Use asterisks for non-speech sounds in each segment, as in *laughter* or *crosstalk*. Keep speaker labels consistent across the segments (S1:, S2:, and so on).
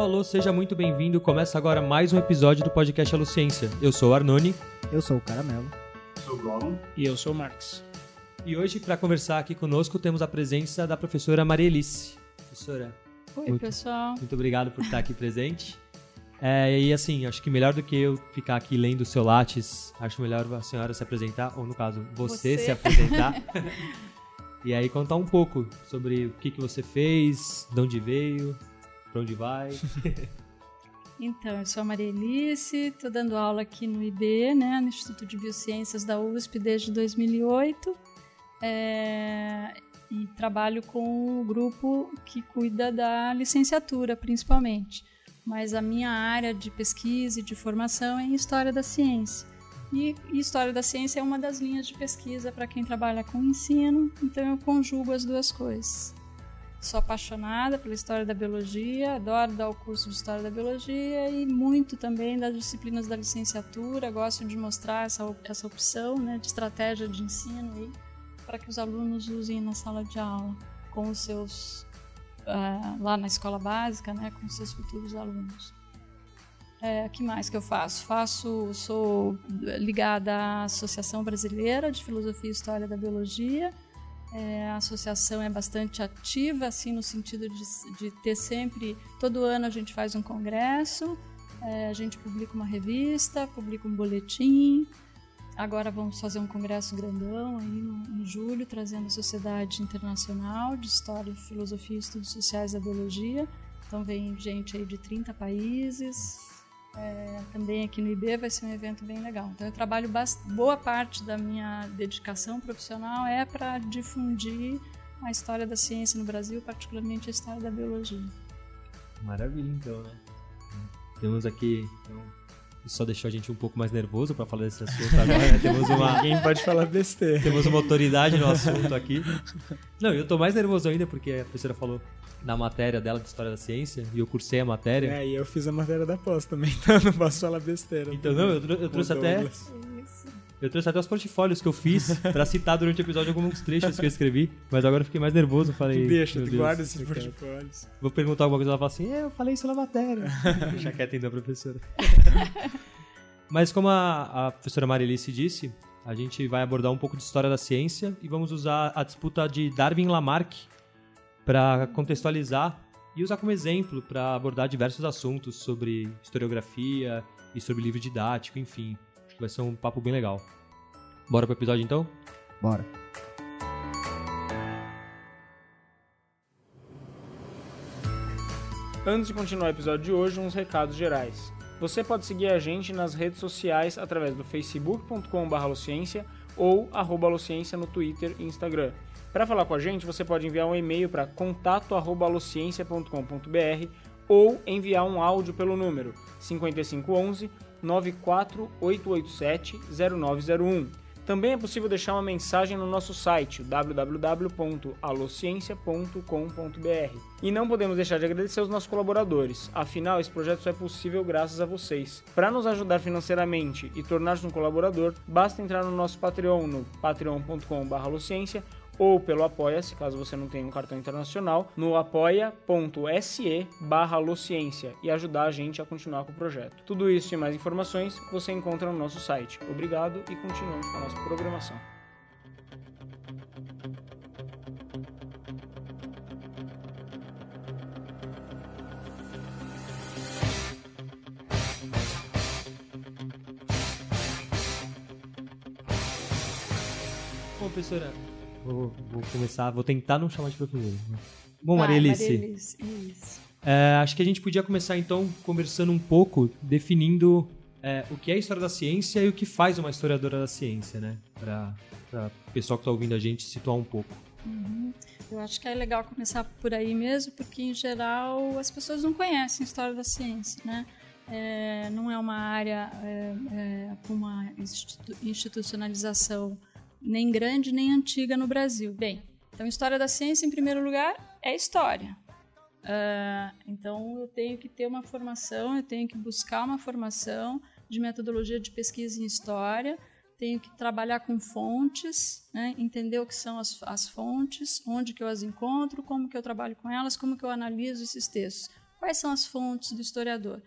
S1: Alô, alô, seja muito bem-vindo. Começa agora mais um episódio do podcast Aluciência. Eu sou o Arnone.
S2: Eu sou o Caramelo.
S3: sou o Gollum.
S4: E eu sou o Marx.
S1: E hoje, para conversar aqui conosco, temos a presença da professora Maria Elice. Professora,
S5: Oi,
S1: Muito-
S5: pessoal.
S1: muito obrigado por estar aqui presente. *laughs* É, e assim, acho que melhor do que eu ficar aqui lendo o seu Lattes, acho melhor a senhora se apresentar, ou no caso, você,
S5: Você.
S1: se apresentar. *laughs* e aí contar um pouco sobre o que, que você fez, de onde veio, pra onde vai. *laughs*
S5: Então, eu sou a Maria Elice, estou dando aula aqui no IB, né, no Instituto de Biociências da USP desde 2008. É, e trabalho com o grupo que cuida da licenciatura, principalmente. Mas a minha área de pesquisa e de formação é em História da Ciência. E, História da Ciência é uma das linhas de pesquisa para quem trabalha com ensino, então eu conjugo as duas coisas. Sou apaixonada pela história da biologia, adoro dar o curso de história da biologia e muito também das disciplinas da licenciatura. Gosto de mostrar essa, essa opção né, de estratégia de ensino aí, para que os alunos usem na sala de aula com os seus ah, lá na escola básica, né, com os seus futuros alunos. É, que mais que eu faço? Faço, sou ligada à Associação Brasileira de Filosofia e História da Biologia. É, a associação é bastante ativa, assim, no sentido de, de ter sempre. Todo ano a gente faz um congresso, é, a gente publica uma revista, publica um boletim. Agora vamos fazer um congresso grandão aí no, em julho, trazendo a Sociedade Internacional de História, Filosofia e Estudos Sociais da Biologia. Então vem gente aí de 30 países. É, também aqui no IB vai ser um evento bem legal. Então eu trabalho boa parte da minha dedicação profissional é para difundir a história da ciência no Brasil, particularmente a história da biologia.
S1: Maravilha, então, né? Temos aqui. Então, isso só deixou a gente um pouco mais nervoso para falar desse assunto agora, né? Temos uma. *laughs*
S4: Ninguém pode falar besteira.
S1: Temos uma autoridade no assunto aqui. Não, eu tô mais nervoso ainda porque a professora falou da matéria dela de História da Ciência e eu cursei a matéria.
S4: É, e eu fiz a matéria da pós também, *laughs* então não posso falar besteira.
S1: Então, não, eu, eu trouxe até. Eu trouxe até os portfólios que eu fiz pra citar durante o episódio alguns trechos que eu escrevi, mas agora eu fiquei mais nervoso, falei,
S4: Deixa, tu guarda esses portfólios.
S1: Vou perguntar alguma coisa, ela fala assim, é, eu falei isso na matéria. Deixa quieto então, professora. Mas como a, a professora Marilice disse, a gente vai abordar um pouco de história da ciência e vamos usar a disputa de Darwin e Lamarck para contextualizar e usar como exemplo para abordar diversos assuntos sobre historiografia e sobre livro didático, enfim. Vai ser um papo bem legal. Bora pro episódio então?
S2: Bora.
S4: Antes de continuar o episódio de hoje, uns recados gerais. Você pode seguir a gente nas redes sociais através do facebook.com.br ciência ou arroba Alociência no Twitter e Instagram. Para falar com a gente, você pode enviar um e-mail para contato@alociência.com.br ou enviar um áudio pelo número 5511 94887 0901. Também é possível deixar uma mensagem no nosso site www.alociência.com.br. E não podemos deixar de agradecer os nossos colaboradores, afinal esse projeto só é possível graças a vocês. Para nos ajudar financeiramente e tornar-se um colaborador, basta entrar no nosso Patreon no patreon.com.br ou pelo Apoia-se, caso você não tenha um cartão internacional, no apoia.se barra Alociência e ajudar a gente a continuar com o projeto. Tudo isso e mais informações você encontra no nosso site. Obrigado e continuamos com a nossa programação.
S1: Bom, professora, vou, vou começar, vou tentar não chamar de professora. Bom,
S5: Vai,
S1: Marielice,
S5: Marielice, Isso.
S1: É, acho que a gente podia começar então conversando um pouco, definindo é, o que é história da ciência e o que faz uma historiadora da ciência, né? Para o pessoal que está ouvindo a gente situar um pouco.
S5: Uhum. Eu acho que é legal começar por aí mesmo, porque em geral as pessoas não conhecem a história da ciência, né? É, não é uma área é, é, com uma institu- institucionalização nem grande nem antiga no Brasil. Bem, então história da ciência, em primeiro lugar, é história. Ah, então eu tenho que ter uma formação, eu tenho que buscar uma formação de metodologia de pesquisa em história, tenho que trabalhar com fontes, né? entender o que são as, as fontes, onde que eu as encontro, como que eu trabalho com elas, como que eu analiso esses textos, Quais são as fontes do historiador?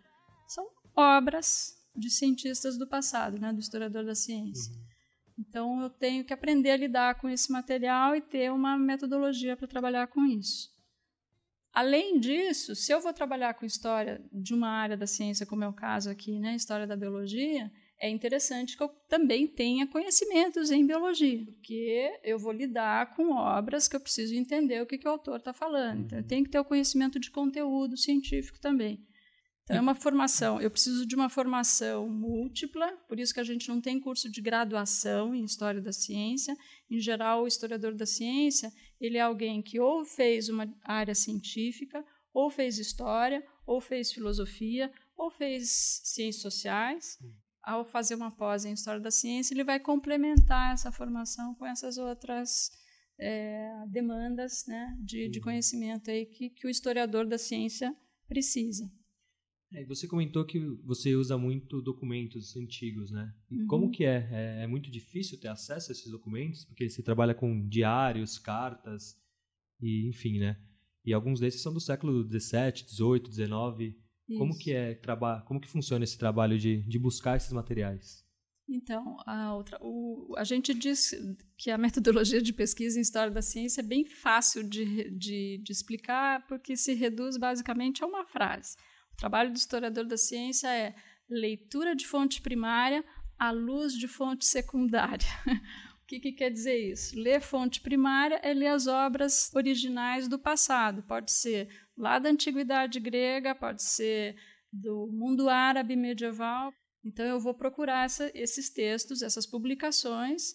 S5: São obras de cientistas do passado, né, do historiador da ciência. Uhum. Então eu tenho que aprender a lidar com esse material e ter uma metodologia para trabalhar com isso. Além disso, se eu vou trabalhar com história de uma área da ciência, como é o caso aqui, né, história da biologia, é interessante que eu também tenha conhecimentos em biologia, porque eu vou lidar com obras que eu preciso entender o que, que o autor está falando. Então, eu uhum. tenho que ter o conhecimento de conteúdo científico também. Então, é uma formação. Eu preciso de uma formação múltipla, por isso que a gente não tem curso de graduação em História da Ciência. Em geral, o historiador da ciência ele é alguém que ou fez uma área científica, ou fez história, ou fez filosofia, ou fez ciências sociais. Ao fazer uma pós em História da Ciência, ele vai complementar essa formação com essas outras é, demandas né, de, de uhum. conhecimento aí que, que o historiador da ciência precisa.
S1: É, você comentou que você usa muito documentos antigos, né? Uhum. como que é? é? é? muito difícil ter acesso a esses documentos? Porque você trabalha com diários, cartas, e enfim, né? E alguns desses são do século XVII, XVIII, XIX. Como que é como que funciona esse trabalho de, de buscar esses materiais?
S5: Então, a, outra, o, a gente diz que a metodologia de pesquisa em história da ciência é bem fácil de, de, de explicar, porque se reduz basicamente a uma frase. O trabalho do historiador da ciência é leitura de fonte primária à luz de fonte secundária. *laughs* o que, que quer dizer isso? Ler fonte primária é ler as obras originais do passado. Pode ser lá da antiguidade grega, pode ser do mundo árabe medieval. Então, eu vou procurar essa, esses textos, essas publicações,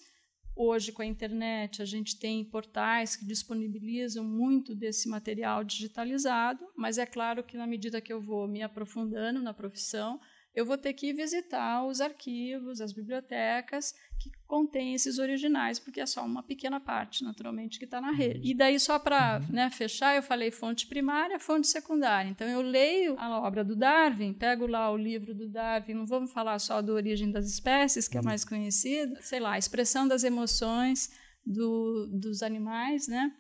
S5: Hoje, com a internet, a gente tem portais que disponibilizam muito desse material digitalizado, mas é claro que, na medida que eu vou me aprofundando na profissão, eu vou ter que visitar os arquivos, as bibliotecas que contêm esses originais, porque é só uma pequena parte, naturalmente, que está na rede. E daí, só para uhum. né, fechar, eu falei fonte primária, fonte secundária. Então, eu leio a obra do Darwin, pego lá o livro do Darwin, não vamos falar só do Origem das Espécies, que é uhum. mais conhecido, sei lá, a expressão das emoções do, dos animais, né?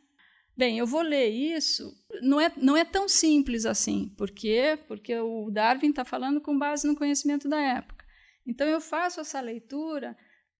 S5: Bem, eu vou ler isso. Não é, não é tão simples assim. Por quê? Porque o Darwin está falando com base no conhecimento da época. Então, eu faço essa leitura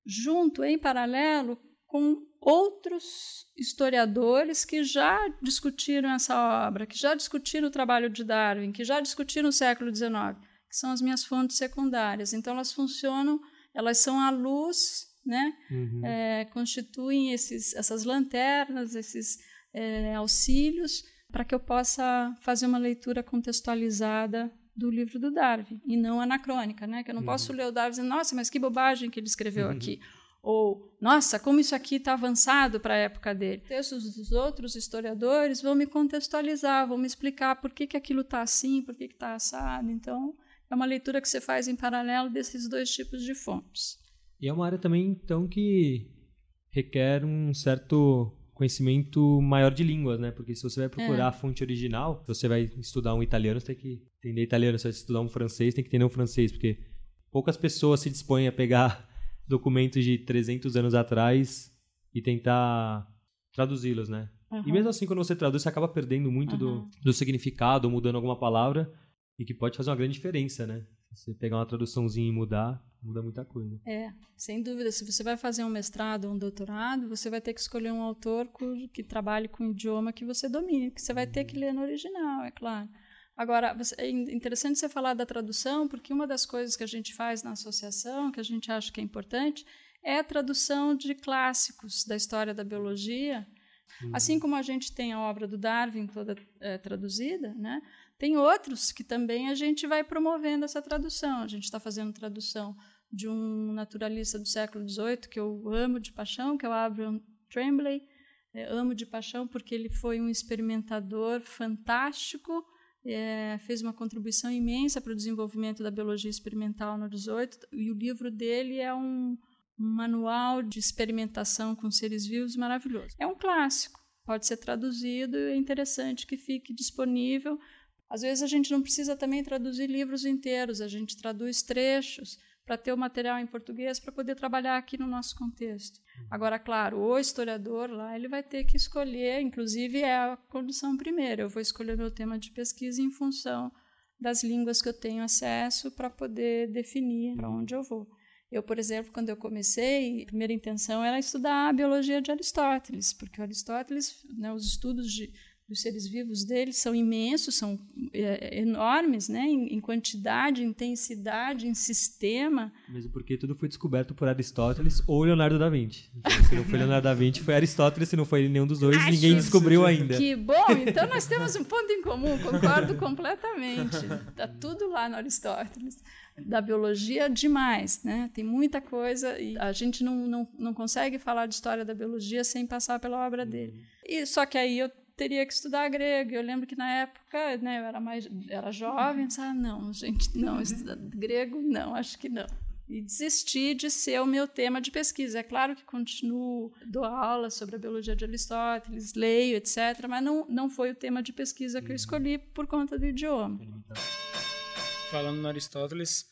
S5: junto, em paralelo, com outros historiadores que já discutiram essa obra, que já discutiram o trabalho de Darwin, que já discutiram o século XIX, que são as minhas fontes secundárias. Então, elas funcionam, elas são a luz, né? Uhum. É, constituem esses, essas lanternas, esses é, auxílios para que eu possa fazer uma leitura contextualizada do livro do Darwin e não anacrônica, né? Que eu não uhum. posso ler o Darwin e dizer, nossa, mas que bobagem que ele escreveu uhum. aqui. Ou, nossa, como isso aqui está avançado para a época dele. Textos dos outros historiadores vão me contextualizar, vão me explicar por que, que aquilo está assim, por que está assado. Então, é uma leitura que você faz em paralelo desses dois tipos de fontes.
S1: E é uma área também, então, que requer um certo conhecimento maior de línguas, né? Porque se você vai procurar é. a fonte original, se você vai estudar um italiano, você tem que entender italiano. Se você vai estudar um francês, tem que entender um francês, porque poucas pessoas se dispõem a pegar *laughs* documentos de 300 anos atrás e tentar traduzi-los, né? Uhum. E mesmo assim, quando você traduz, você acaba perdendo muito uhum. do, do significado, mudando alguma palavra, e que pode fazer uma grande diferença, né? Você pegar uma traduçãozinha e mudar, muda muita coisa.
S5: É, sem dúvida. Se você vai fazer um mestrado ou um doutorado, você vai ter que escolher um autor que trabalhe com o idioma que você domine, que você vai ter que ler no original, é claro. Agora, é interessante você falar da tradução, porque uma das coisas que a gente faz na associação, que a gente acha que é importante, é a tradução de clássicos da história da biologia. Uhum. Assim como a gente tem a obra do Darwin toda é, traduzida, né? Tem outros que também a gente vai promovendo essa tradução. A gente está fazendo tradução de um naturalista do século XVIII que eu amo de paixão, que é o Abraham Tremblay. É, amo de paixão porque ele foi um experimentador fantástico, é, fez uma contribuição imensa para o desenvolvimento da biologia experimental no 18 e o livro dele é um, um manual de experimentação com seres vivos maravilhoso. É um clássico, pode ser traduzido é interessante que fique disponível às vezes a gente não precisa também traduzir livros inteiros, a gente traduz trechos para ter o material em português para poder trabalhar aqui no nosso contexto. Agora, claro, o historiador lá ele vai ter que escolher, inclusive é a condição primeira. Eu vou escolher meu tema de pesquisa em função das línguas que eu tenho acesso para poder definir para onde eu vou. Eu, por exemplo, quando eu comecei, a primeira intenção era estudar a biologia de Aristóteles, porque Aristóteles, né, os estudos de dos seres vivos deles são imensos, são é, enormes, né? Em, em, quantidade, intensidade, em sistema.
S1: Mesmo porque tudo foi descoberto por Aristóteles ou Leonardo da Vinci. Então, se não foi *laughs* Leonardo da Vinci, foi Aristóteles. Se não foi nenhum dos dois, Acho ninguém descobriu ainda.
S5: Que bom! Então nós *laughs* temos um ponto em comum. Concordo completamente. Está tudo lá no Aristóteles da biologia demais, né? Tem muita coisa e a gente não, não, não consegue falar de história da biologia sem passar pela obra dele. E só que aí eu teria que estudar grego. Eu lembro que na época, né, eu era mais era jovem, eu disse, ah, não, gente, não, estudar grego não, acho que não. E desisti de ser o meu tema de pesquisa. É claro que continuo, dou aula sobre a biologia de Aristóteles, leio, etc., mas não, não foi o tema de pesquisa que eu escolhi por conta do idioma.
S4: Falando no Aristóteles,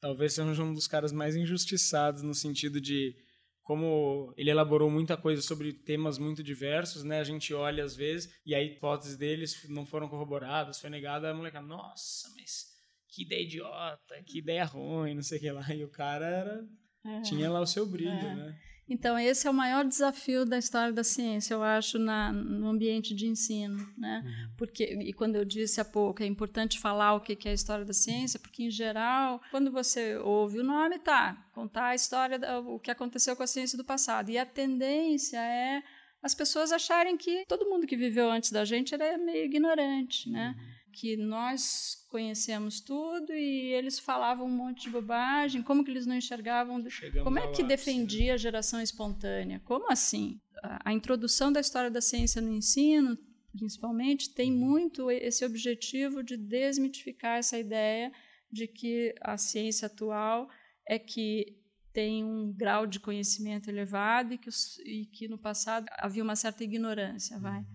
S4: talvez seja um dos caras mais injustiçados no sentido de como ele elaborou muita coisa sobre temas muito diversos, né? A gente olha às vezes e aí hipóteses deles não foram corroboradas, foi negada, a moleca, nossa, mas que ideia idiota, que ideia ruim, não sei o que lá. E o cara era, é. tinha lá o seu brilho, é. né?
S5: Então, esse é o maior desafio da história da ciência, eu acho, na, no ambiente de ensino. Né? Uhum. Porque, e quando eu disse há pouco, é importante falar o que é a história da ciência, porque, em geral, quando você ouve o nome, tá, contar a história, o que aconteceu com a ciência do passado. E a tendência é as pessoas acharem que todo mundo que viveu antes da gente era meio ignorante, né? Uhum que nós conhecemos tudo e eles falavam um monte de bobagem, como que eles não enxergavam, Chegamos como é que defendia a geração espontânea? Como assim? A, a introdução da história da ciência no ensino, principalmente, tem uhum. muito esse objetivo de desmitificar essa ideia de que a ciência atual é que tem um grau de conhecimento elevado e que, os, e que no passado havia uma certa ignorância, vai. Uhum.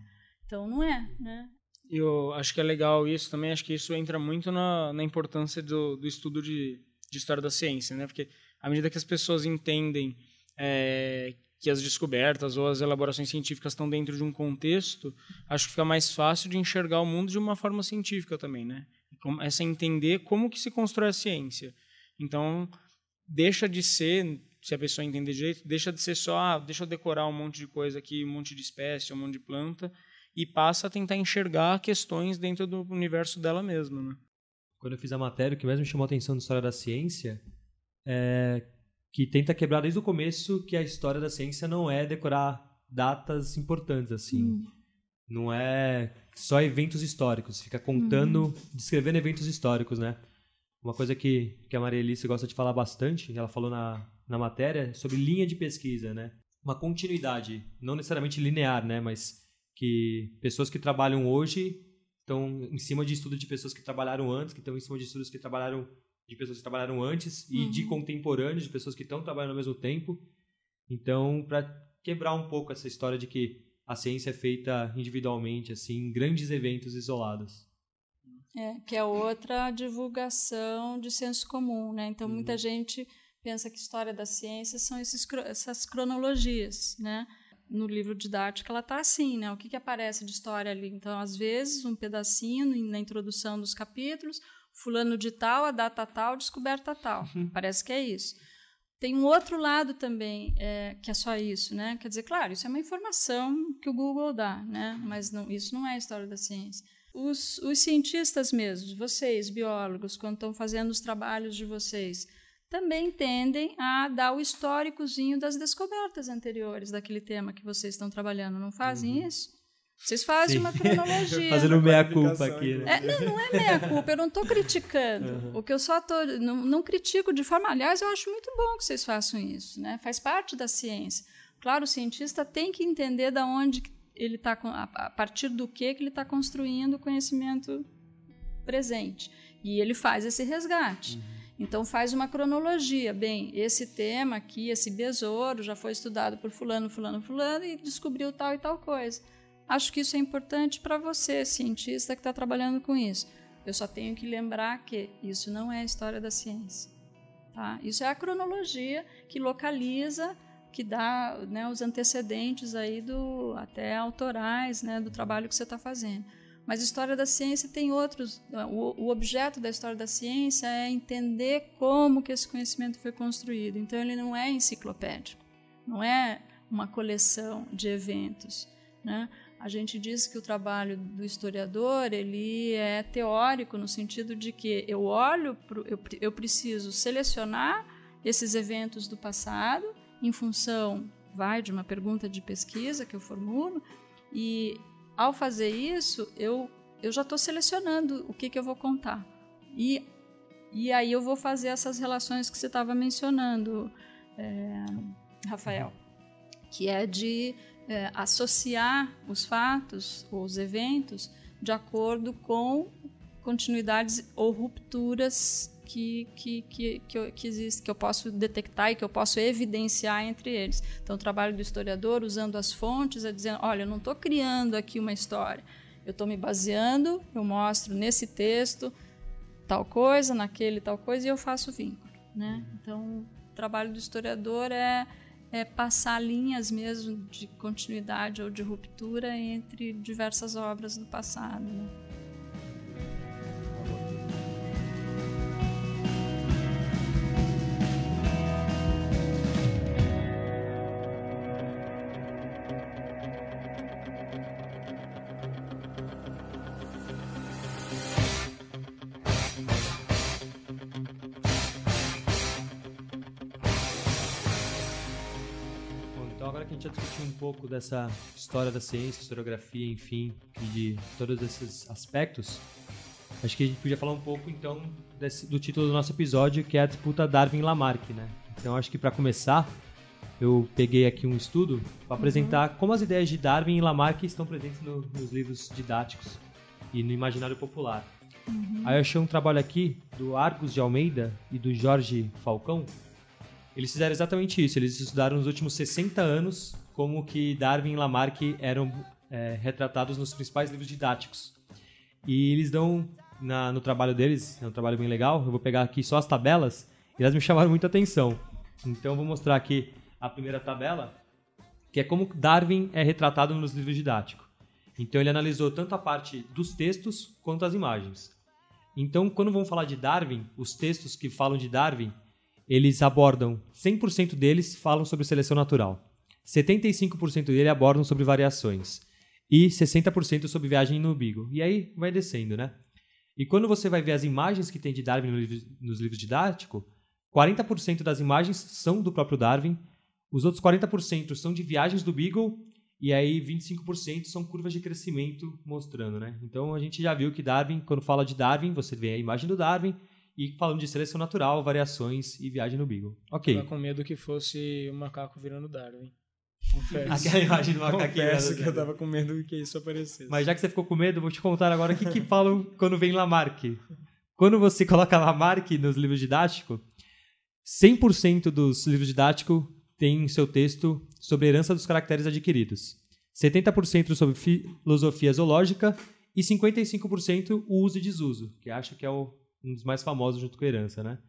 S5: Então não é, né?
S4: Eu acho que é legal isso também, acho que isso entra muito na, na importância do, do estudo de, de história da ciência, né? Porque à medida que as pessoas entendem é, que as descobertas ou as elaborações científicas estão dentro de um contexto, acho que fica mais fácil de enxergar o mundo de uma forma científica também, né? Essa entender como que se constrói a ciência. Então, deixa de ser, se a pessoa entender direito, deixa de ser só, ah, deixa eu decorar um monte de coisa aqui, um monte de espécie, um monte de planta, e passa a tentar enxergar questões dentro do universo dela mesma. Né?
S1: Quando eu fiz a matéria, o que mais me chamou a atenção na história da ciência é que tenta quebrar desde o começo que a história da ciência não é decorar datas importantes assim. Hum. Não é só eventos históricos, fica contando, hum. descrevendo eventos históricos, né? Uma coisa que, que a Maria Alice gosta de falar bastante, ela falou na, na matéria, é sobre linha de pesquisa, né? Uma continuidade, não necessariamente linear, né? Mas que pessoas que trabalham hoje estão em cima de estudos de pessoas que trabalharam antes, que estão em cima de estudos que trabalharam de pessoas que trabalharam antes e de uhum. contemporâneos, de pessoas que estão trabalhando ao mesmo tempo. Então, para quebrar um pouco essa história de que a ciência é feita individualmente, assim, em grandes eventos isolados.
S5: É, que é outra divulgação de senso comum, né? Então, muita uhum. gente pensa que história da ciência são esses, essas cronologias, né? No livro didático ela está assim, né? O que, que aparece de história ali? Então, às vezes, um pedacinho na introdução dos capítulos, fulano de tal, a data tal, descoberta tal. Uhum. Parece que é isso. Tem um outro lado também, é, que é só isso, né? Quer dizer, claro, isso é uma informação que o Google dá, né? Mas não, isso não é a história da ciência. Os, os cientistas mesmos, vocês, biólogos, quando estão fazendo os trabalhos de vocês, também tendem a dar o históricozinho das descobertas anteriores daquele tema que vocês estão trabalhando. Não fazem uhum. isso? Vocês fazem Sim. uma cronologia. *laughs*
S1: Fazendo meia-culpa aqui, né?
S5: É, não, não é meia-culpa, eu não estou criticando. Uhum. O que eu só estou. Não, não critico de forma. Aliás, eu acho muito bom que vocês façam isso, né? Faz parte da ciência. Claro, o cientista tem que entender da onde ele está, a partir do que, que ele está construindo o conhecimento presente. E ele faz esse resgate. Uhum. Então faz uma cronologia. Bem, esse tema aqui, esse besouro, já foi estudado por fulano, fulano, fulano e descobriu tal e tal coisa. Acho que isso é importante para você, cientista que está trabalhando com isso. Eu só tenho que lembrar que isso não é a história da ciência. Tá? Isso é a cronologia que localiza, que dá né, os antecedentes aí do até autorais né, do trabalho que você está fazendo. Mas a história da ciência tem outros. O, o, objeto da história da ciência é entender como que esse conhecimento foi construído. Então ele não é enciclopédico, não é uma coleção de eventos. Né? A gente diz que o trabalho do historiador ele é teórico no sentido de que eu olho, pro, eu, eu preciso selecionar esses eventos do passado em função vai de uma pergunta de pesquisa que eu formulo e ao fazer isso, eu, eu já estou selecionando o que, que eu vou contar. E, e aí eu vou fazer essas relações que você estava mencionando, é, Rafael, que é de é, associar os fatos, os eventos, de acordo com continuidades ou rupturas que, que, que, que, eu, que existe, que eu posso detectar e que eu posso evidenciar entre eles. Então, o trabalho do historiador, usando as fontes, é dizendo: olha, eu não estou criando aqui uma história, eu estou me baseando, eu mostro nesse texto tal coisa, naquele tal coisa, e eu faço vínculo. Né? Então, o trabalho do historiador é, é passar linhas mesmo de continuidade ou de ruptura entre diversas obras do passado. Né?
S1: Pouco dessa história da ciência, historiografia, enfim, e de todos esses aspectos, acho que a gente podia falar um pouco, então, desse, do título do nosso episódio, que é a disputa Darwin-Lamarck, né? Então, acho que para começar, eu peguei aqui um estudo para uhum. apresentar como as ideias de Darwin e Lamarck estão presentes no, nos livros didáticos e no imaginário popular. Uhum. Aí eu achei um trabalho aqui do Argos de Almeida e do Jorge Falcão. Eles fizeram exatamente isso. Eles estudaram nos últimos 60 anos como que Darwin e Lamarck eram é, retratados nos principais livros didáticos. E eles dão, na, no trabalho deles, é um trabalho bem legal, eu vou pegar aqui só as tabelas, e elas me chamaram muita atenção. Então vou mostrar aqui a primeira tabela, que é como Darwin é retratado nos livros didáticos. Então ele analisou tanto a parte dos textos quanto as imagens. Então, quando vamos falar de Darwin, os textos que falam de Darwin, eles abordam 100% deles falam sobre seleção natural. 75% dele abordam sobre variações e 60% sobre viagem no Beagle. E aí vai descendo, né? E quando você vai ver as imagens que tem de Darwin nos livros didáticos, 40% das imagens são do próprio Darwin, os outros 40% são de viagens do Beagle e aí 25% são curvas de crescimento mostrando, né? Então a gente já viu que Darwin, quando fala de Darwin, você vê a imagem do Darwin e falando de seleção natural, variações e viagem no Beagle. Ok.
S4: Tava com medo que fosse o macaco virando Darwin.
S1: Confesso. Aquela imagem do macaquinho.
S4: Confesso que eu tava com medo que isso aparecesse.
S1: Mas já que você ficou com medo, vou te contar agora o que, que falam quando vem Lamarck. Quando você coloca Lamarck nos livros didáticos, 100% dos livros didáticos tem seu texto sobre herança dos caracteres adquiridos. 70% sobre filosofia zoológica e 55% o uso e desuso, que acho que é o, um dos mais famosos junto com a herança, né?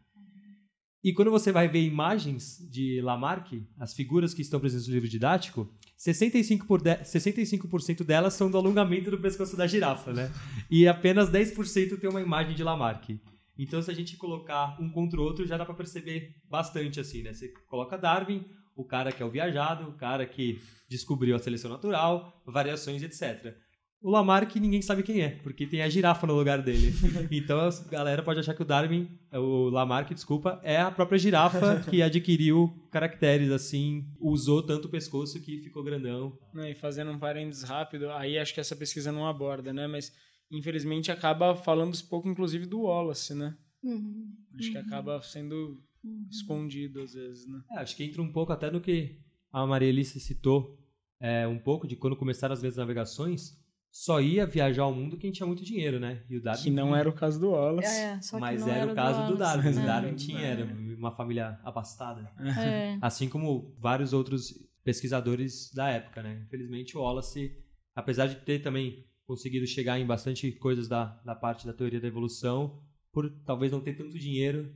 S1: E quando você vai ver imagens de Lamarck, as figuras que estão presentes no livro didático, 65%, por de, 65 delas são do alongamento do pescoço da girafa, né? E apenas 10% tem uma imagem de Lamarck. Então, se a gente colocar um contra o outro, já dá para perceber bastante assim, né? Você coloca Darwin, o cara que é o viajado, o cara que descobriu a seleção natural, variações, etc o Lamarck ninguém sabe quem é, porque tem a girafa no lugar dele. *laughs* Então a galera pode achar que o Darwin, o Lamarck, desculpa, é a própria girafa que adquiriu caracteres assim, usou tanto o pescoço que ficou grandão.
S4: Não, e fazendo um parênteses rápido, aí acho que essa pesquisa não aborda, né? Mas infelizmente acaba falando um pouco, inclusive, do Wallace, né? Uhum. Acho uhum. que acaba sendo uhum. escondido às vezes, né?
S1: É, acho que entra um pouco até no que a Maria Alice citou, é, um pouco de quando começaram as vezes navegações só ia viajar ao mundo quem tinha muito dinheiro, né?
S4: E o Darwin que não era o caso do Wallace.
S5: É,
S1: mas era, era, o caso do, do Darwin. O Darwin tinha era uma família abastada. É. Assim como vários outros pesquisadores da época, né? Infelizmente o Wallace, apesar de ter também conseguido chegar em bastante coisas da, da parte da teoria da evolução, por talvez não ter tanto dinheiro,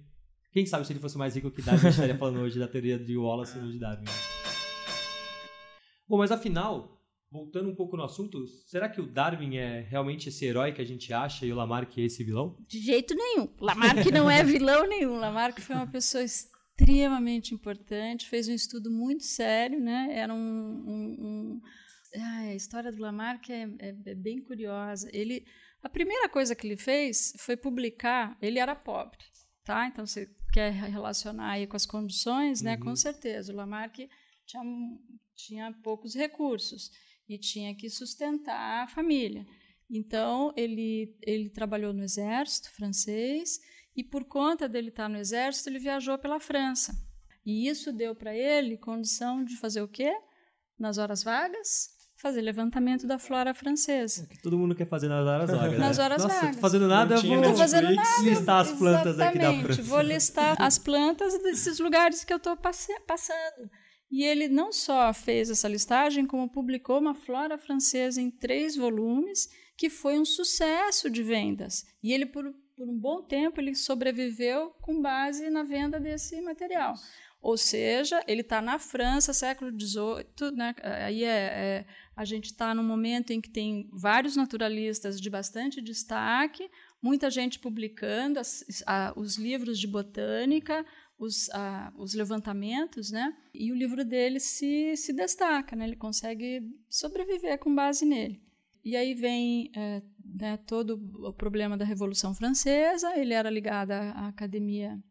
S1: Quem sabe se ele fosse mais rico que Darwin, a gente estaria falando hoje da teoria de Wallace e de Darwin. Bom, mas afinal, voltando um pouco no assunto, será que o Darwin é realmente esse herói que a gente acha e o Lamarck é esse vilão?
S5: De jeito nenhum. Lamarck não é vilão nenhum. Lamarck foi uma pessoa extremamente importante, fez um estudo muito sério, né? Era um, um, um... A história do Lamarck é, é, é, bem curiosa. Ele, a primeira coisa que ele fez foi publicar. Ele era pobre, tá? Então você quer relacionar aí com as condições, né? Com certeza. O Lamarck tinha, tinha poucos recursos e tinha que sustentar a família. Então ele ele trabalhou no exército francês e por conta dele estar no exército, ele viajou pela França. E isso deu para ele condição de fazer o quê? Nas horas vagas, fazer levantamento da flora francesa.
S1: É que todo mundo quer fazer nas horas vagas.
S5: Nas
S1: né?
S5: horas
S1: Nossa,
S5: vagas.
S1: Tô fazendo nada, eu vou
S5: tô fazendo nada.
S1: listar as plantas aqui da
S5: Exatamente.
S1: França.
S5: Vou listar as plantas desses lugares que eu estou passando. E ele não só fez essa listagem, como publicou uma flora francesa em três volumes, que foi um sucesso de vendas. E ele, por, por um bom tempo, ele sobreviveu com base na venda desse material. Ou seja, ele está na França, século XVIII, né? aí é, é, a gente está num momento em que tem vários naturalistas de bastante destaque, muita gente publicando as, a, os livros de botânica, os, a, os levantamentos, né? E o livro dele se, se destaca, né? Ele consegue sobreviver com base nele. E aí vem é, né, todo o problema da Revolução Francesa. Ele era ligado à Academia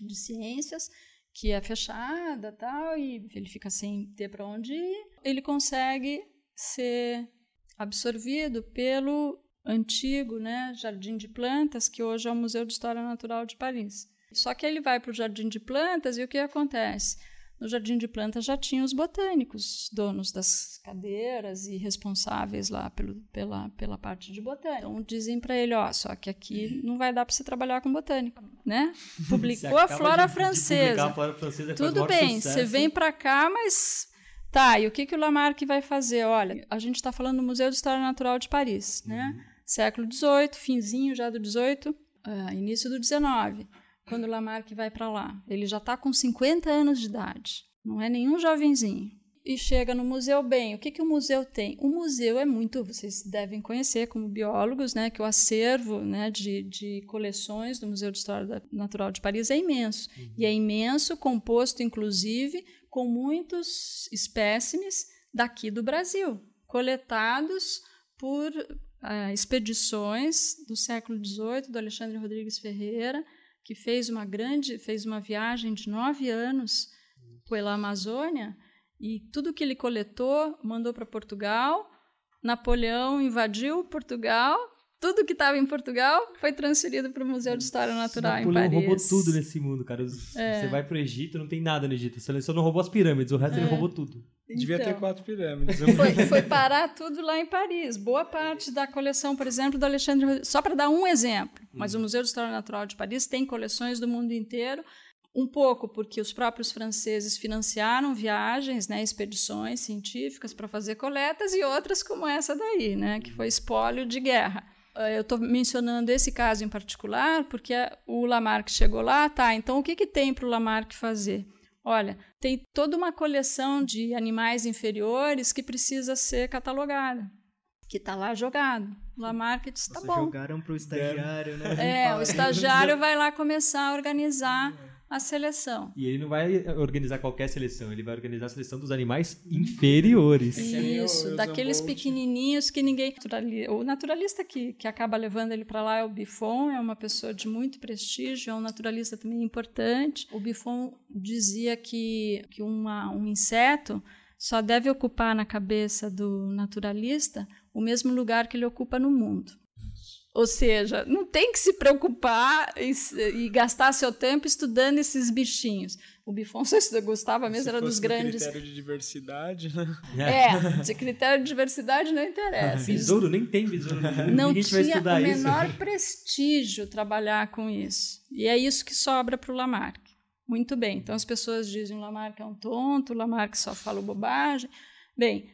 S5: de Ciências, que é fechada, tal, e ele fica sem ter para onde ir. Ele consegue ser absorvido pelo antigo, né, Jardim de Plantas, que hoje é o Museu de História Natural de Paris. Só que ele vai para o Jardim de Plantas e o que acontece? No Jardim de Plantas já tinha os botânicos, donos das cadeiras e responsáveis lá pelo, pela, pela parte de botânica. Então dizem para ele, ó, só que aqui não vai dar para você trabalhar com botânica, né? *laughs* Publicou a flora
S1: de,
S5: francesa.
S1: De a flora francesa
S5: Tudo bem,
S1: sucesso.
S5: você vem para cá, mas tá, e o que, que o Lamarck vai fazer? Olha, a gente está falando do Museu de História Natural de Paris, né?
S1: Uhum.
S5: Século XVIII, finzinho já do XVIII, uh, início do XIX quando Lamarck vai para lá. Ele já está com 50 anos de idade, não é nenhum jovenzinho. E chega no museu bem. O que, que o museu tem? O museu é muito, vocês devem conhecer como biólogos, né, que o acervo né, de, de coleções do Museu de História Natural de Paris é imenso. Uhum. E é imenso, composto inclusive com muitos espécimes daqui do Brasil, coletados por uh, expedições do século XVIII, do Alexandre Rodrigues Ferreira, que fez uma grande, fez uma viagem de nove anos pela Amazônia e tudo que ele coletou mandou para Portugal. Napoleão invadiu Portugal. Tudo que estava em Portugal foi transferido para o Museu de História Natural
S1: Napoleão
S5: em Paris.
S1: roubou tudo nesse mundo, cara. É. Você vai para o Egito, não tem nada no Egito. Ele só não roubou as pirâmides, o resto é. ele roubou tudo.
S4: Devia
S5: então,
S4: ter quatro pirâmides.
S5: Foi, foi, parar tudo lá em Paris. Boa parte da coleção, por exemplo, do Alexandre. Só para dar um exemplo, mas o Museu de História Natural de Paris tem coleções do mundo inteiro. Um pouco porque os próprios franceses financiaram viagens, né, expedições científicas para fazer coletas, e outras como essa daí, né, que foi espólio de guerra. Eu estou mencionando esse caso em particular porque o Lamarck chegou lá, tá? Então o que, que tem para o Lamarck fazer? Olha, tem toda uma coleção de animais inferiores que precisa ser catalogada, que está lá jogado. Lamarck disse, tá
S2: Nossa,
S5: bom.
S2: jogaram para o estagiário, né?
S5: É, o estagiário vai lá começar a organizar a seleção.
S1: E ele não vai organizar qualquer seleção, ele vai organizar a seleção dos animais inferiores.
S5: Isso, daqueles pequenininhos que ninguém. O naturalista que, que acaba levando ele para lá é o Buffon, é uma pessoa de muito prestígio, é um naturalista também importante. O Buffon dizia que, que uma, um inseto só deve ocupar na cabeça do naturalista o mesmo lugar que ele ocupa no mundo. Ou seja, não tem que se preocupar e, e, gastar seu tempo estudando esses bichinhos. O Buffon só gostava mesmo,
S4: Se
S5: era dos grandes.
S4: critério de diversidade, né? *laughs*
S5: É, de critério de diversidade não interessa. *laughs*
S1: besouro, nem tem besouro.
S5: Não
S1: Ninguém vai
S5: tinha o
S1: isso.
S5: menor prestígio trabalhar com isso. E é isso que sobra para o Lamarck. Muito bem. Então as pessoas dizem o Lamarck é um tonto, o Lamarck só fala bobagem. Bem,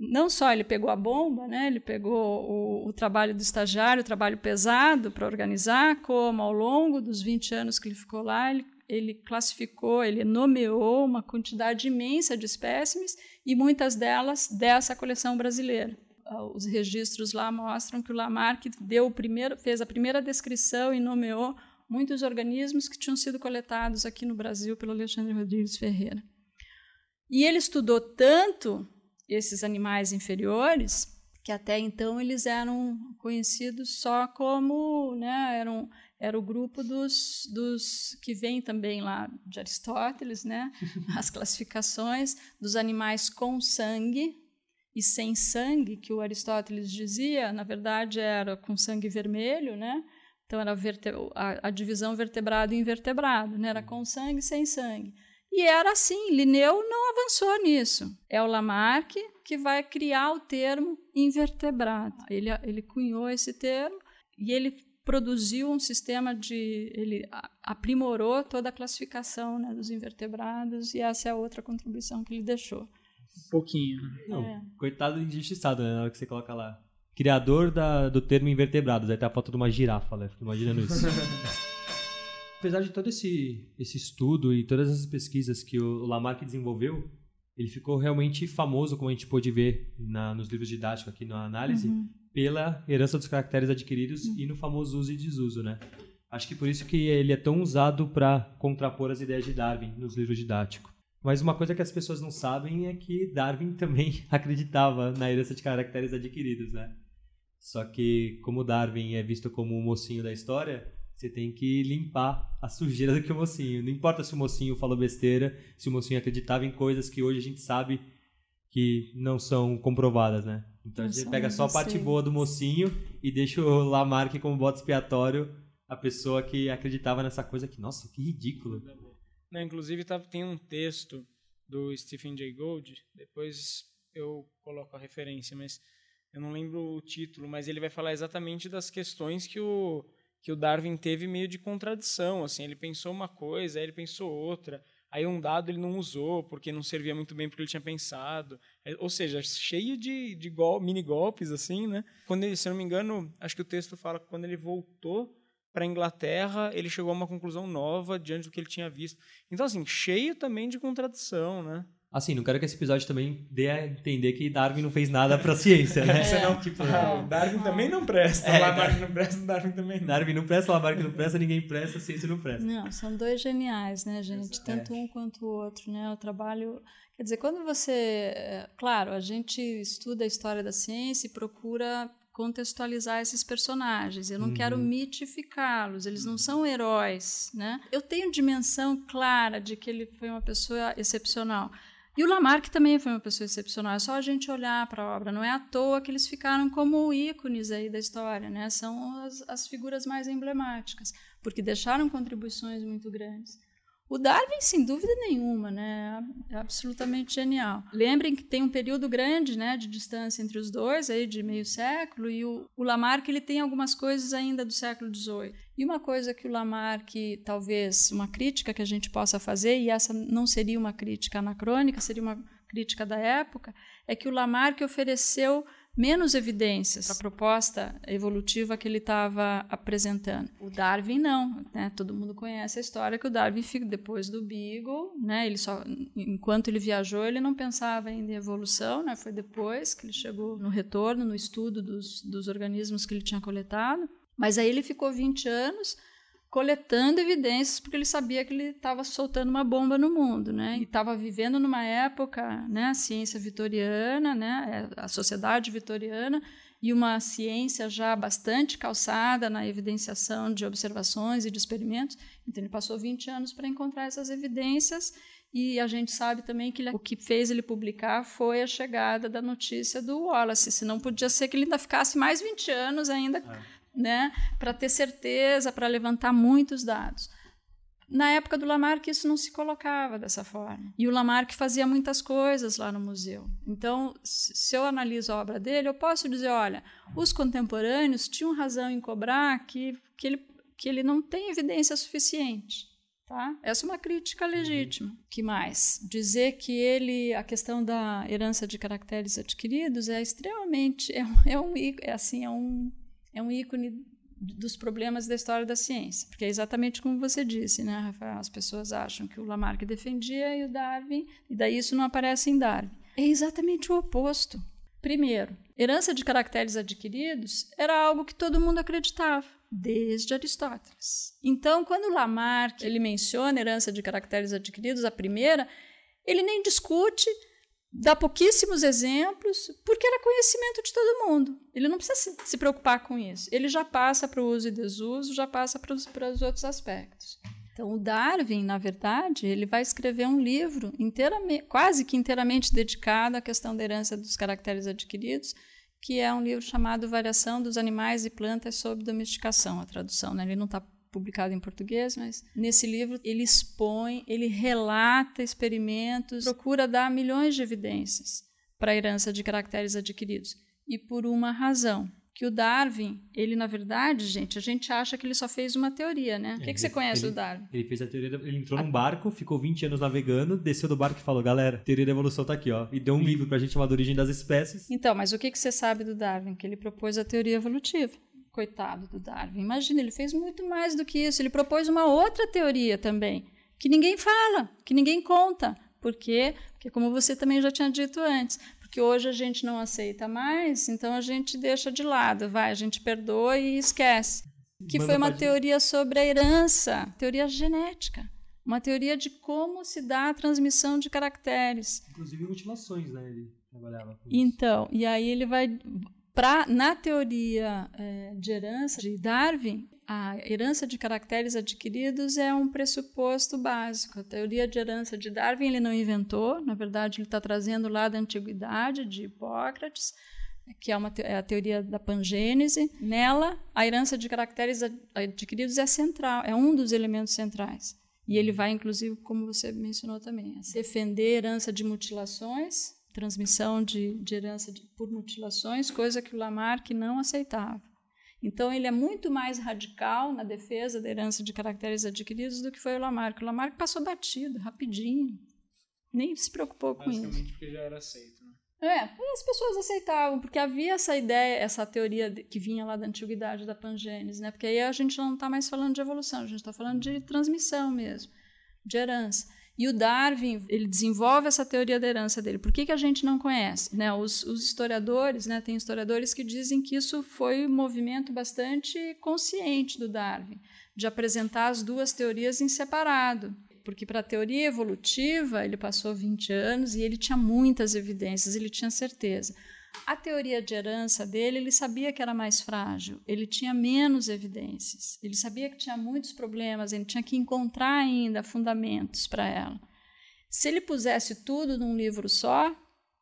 S5: não só ele pegou a bomba, né, ele pegou o, o trabalho do estagiário, o trabalho pesado para organizar, como ao longo dos 20 anos que ele ficou lá, ele, ele classificou, ele nomeou uma quantidade imensa de espécimes e muitas delas dessa coleção brasileira. Ah, os registros lá mostram que o Lamarck deu o primeiro, fez a primeira descrição e nomeou muitos organismos que tinham sido coletados aqui no Brasil pelo Alexandre Rodrigues Ferreira. E ele estudou tanto esses animais inferiores que até então eles eram conhecidos só como, né, eram era o grupo dos, dos que vem também lá de Aristóteles, né, *laughs* as classificações dos animais com sangue e sem sangue, que o Aristóteles dizia, na verdade era com sangue vermelho, né? Então era a, a divisão vertebrado e invertebrado, né? Era com sangue e sem sangue. E era assim, Linneu não avançou nisso. É o Lamarck que vai criar o termo invertebrado. Ele, ele cunhou esse termo e ele produziu um sistema de. Ele aprimorou toda a classificação né, dos invertebrados e essa é a outra contribuição que ele deixou.
S4: Um pouquinho.
S1: Não, é. Coitado do injustiçado, né? Na hora que você coloca lá. Criador da, do termo invertebrados. Aí tá a foto de uma girafa, né? Fico imaginando isso. *laughs* apesar de todo esse, esse estudo e todas essas pesquisas que o Lamarck desenvolveu, ele ficou realmente famoso, como a gente pôde ver na, nos livros didáticos aqui na análise, uhum. pela herança dos caracteres adquiridos uhum. e no famoso uso e desuso, né? Acho que por isso que ele é tão usado para contrapor as ideias de Darwin nos livros didáticos. Mas uma coisa que as pessoas não sabem é que Darwin *laughs* também acreditava na herança de caracteres adquiridos, né? Só que como Darwin é visto como o mocinho da história, você tem que limpar a sujeira do que o mocinho. Não importa se o mocinho falou besteira, se o mocinho acreditava em coisas que hoje a gente sabe que não são comprovadas, né? Então não a gente pega só a parte boa do mocinho e deixa o Lamarck como bota expiatório a pessoa que acreditava nessa coisa que, nossa, que ridículo.
S4: Não, inclusive tá, tem um texto do Stephen Jay Gould, depois eu coloco a referência, mas eu não lembro o título, mas ele vai falar exatamente das questões que o que o Darwin teve meio de contradição, assim, ele pensou uma coisa, aí ele pensou outra, aí um dado ele não usou porque não servia muito bem porque ele tinha pensado, é, ou seja, cheio de, de gol, mini golpes, assim, né? Quando ele, se eu não me engano, acho que o texto fala que quando ele voltou para a Inglaterra, ele chegou a uma conclusão nova diante do que ele tinha visto. Então, assim, cheio também de contradição, né?
S1: Assim, não quero que esse episódio também dê a entender que Darwin não fez nada pra ciência, né? *laughs*
S4: É. Não, tipo, ah, Darwin também não presta, é, Lamarck não presta, Darwin também não.
S1: Darwin não presta, Lamarck não presta, ninguém presta, a ciência não presta.
S5: Não, são dois geniais, né, gente? Tanto um quanto o outro, né? O trabalho... Quer dizer, quando você... É, claro, a gente estuda a história da ciência e procura contextualizar esses personagens. Eu não uhum. quero mitificá-los, eles não são heróis, né? Eu tenho dimensão clara de que ele foi uma pessoa excepcional. E o Lamarck também foi uma pessoa excepcional. É só a gente olhar para a obra. Não é à toa que eles ficaram como ícones aí da história, né? São as, as figuras mais emblemáticas, porque deixaram contribuições muito grandes. O Darwin, sem dúvida nenhuma, né, é absolutamente genial. Lembrem que tem um período grande, né, de distância entre os dois, aí de meio século, e o, o Lamarck ele tem algumas coisas ainda do século XVIII. E uma coisa que o Lamarck, talvez uma crítica que a gente possa fazer, e essa não seria uma crítica anacrônica, seria uma crítica da época, é que o Lamarck ofereceu menos evidências para a proposta evolutiva que ele estava apresentando. O Darwin não, né? Todo mundo conhece a história que o Darwin depois do Beagle, né? Ele só enquanto ele viajou, ele não pensava ainda em evolução, né? Foi depois que ele chegou no retorno, no estudo dos, dos organismos que ele tinha coletado. Mas aí ele ficou 20 anos coletando evidências porque ele sabia que ele estava soltando uma bomba no mundo, né? E estava vivendo numa época, né, a ciência vitoriana, né, a sociedade vitoriana e uma ciência já bastante calçada na evidenciação de observações e de experimentos. Então ele passou 20 anos para encontrar essas evidências e a gente sabe também que ele, o que fez ele publicar foi a chegada da notícia do Wallace, senão podia ser que ele ainda ficasse mais 20 anos ainda é né, para ter certeza, para levantar muitos dados. Na época do Lamarck, isso não se colocava dessa forma. E o Lamarck fazia muitas coisas lá no museu. Então, se eu analiso a obra dele, eu posso dizer: olha, os contemporâneos tinham razão em cobrar que, que, ele, que ele não tem evidência suficiente. Tá? Essa é uma crítica legítima. Que mais? Dizer que ele, a questão da herança de caracteres adquiridos é extremamente, é, é um, é assim, é um, é um ícone dos problemas da história da ciência, porque é exatamente como você disse, né, Rafael? As pessoas acham que o Lamarck defendia e o Darwin, e daí isso não aparece em Darwin. É exatamente o oposto. Primeiro, herança de caracteres adquiridos era algo que todo mundo acreditava desde Aristóteles. Então, quando Lamarck ele menciona herança de caracteres adquiridos, a primeira, ele nem discute, dá pouquíssimos exemplos, porque era conhecimento de todo mundo. Ele não precisa se, preocupar com isso. Ele já passa para o uso e desuso, já passa para os, para os outros aspectos. Então, o Darwin, na verdade, ele vai escrever um livro inteiramente, quase que inteiramente dedicado à questão da herança dos caracteres adquiridos, que é um livro chamado Variação dos Animais e Plantas sob Domesticação, a tradução. Né? Ele não está publicado em português, mas nesse livro ele expõe, ele relata experimentos, procura dar milhões de evidências para a herança de caracteres adquiridos. E por uma razão, que o Darwin, ele na verdade, gente, a gente acha que ele só fez uma teoria, né? O que, que você conhece
S1: ele,
S5: do Darwin?
S1: Ele fez a teoria, ele entrou a... num barco, ficou 20 anos navegando, desceu do barco e falou, galera, a teoria da evolução tá aqui, ó. E deu um livro pra gente chamado Origem das Espécies.
S5: Então, mas o que, que você sabe do Darwin? Que ele propôs a teoria evolutiva. Coitado do Darwin. Imagina, ele fez muito mais do que isso. Ele propôs uma outra teoria também, que ninguém fala, que ninguém conta. Por quê? Porque, como você também já tinha dito antes, que hoje a gente não aceita mais, então a gente deixa de lado, vai, a gente perdoa e esquece. Que Manda foi uma teoria sobre a herança, teoria genética. Uma teoria de como se dá a transmissão de caracteres.
S1: Inclusive mutilações, né? Ele trabalhava com
S5: Então, e aí ele vai. Pra, na teoria é, de herança de Darwin, a herança de caracteres adquiridos é um pressuposto básico. A teoria de herança de Darwin ele não inventou, na verdade ele está trazendo lá da antiguidade, de Hipócrates, que é, uma, é a teoria da pangênese. Nela, a herança de caracteres adquiridos é central, é um dos elementos centrais. E ele vai, inclusive, como você mencionou também, defender herança de mutilações, transmissão de, de herança de, por mutilações, coisa que o Lamarck não aceitava. Então, ele é muito mais radical na defesa da herança de caracteres adquiridos do que foi o Lamarck. O Lamarck passou batido, rapidinho. Nem se preocupou com isso.
S4: Basicamente porque já era aceito, né?
S5: É, as pessoas aceitavam, porque havia essa ideia, essa teoria que vinha lá da antiguidade da pangênese, né? Porque aí a gente não está mais falando de evolução, a gente está falando de transmissão mesmo, de herança. E o Darwin, ele desenvolve essa teoria da herança dele. Por que, que a gente não conhece? Né? Os, os historiadores, né, tem historiadores que dizem que isso foi um movimento bastante consciente do Darwin, de apresentar as duas teorias em separado. Porque para a teoria evolutiva, ele passou 20 anos e ele tinha muitas evidências, ele tinha certeza. A teoria de herança dele, ele sabia que era mais frágil, ele tinha menos evidências, ele sabia que tinha muitos problemas, ele tinha que encontrar ainda fundamentos para ela. Se ele pusesse tudo num livro só,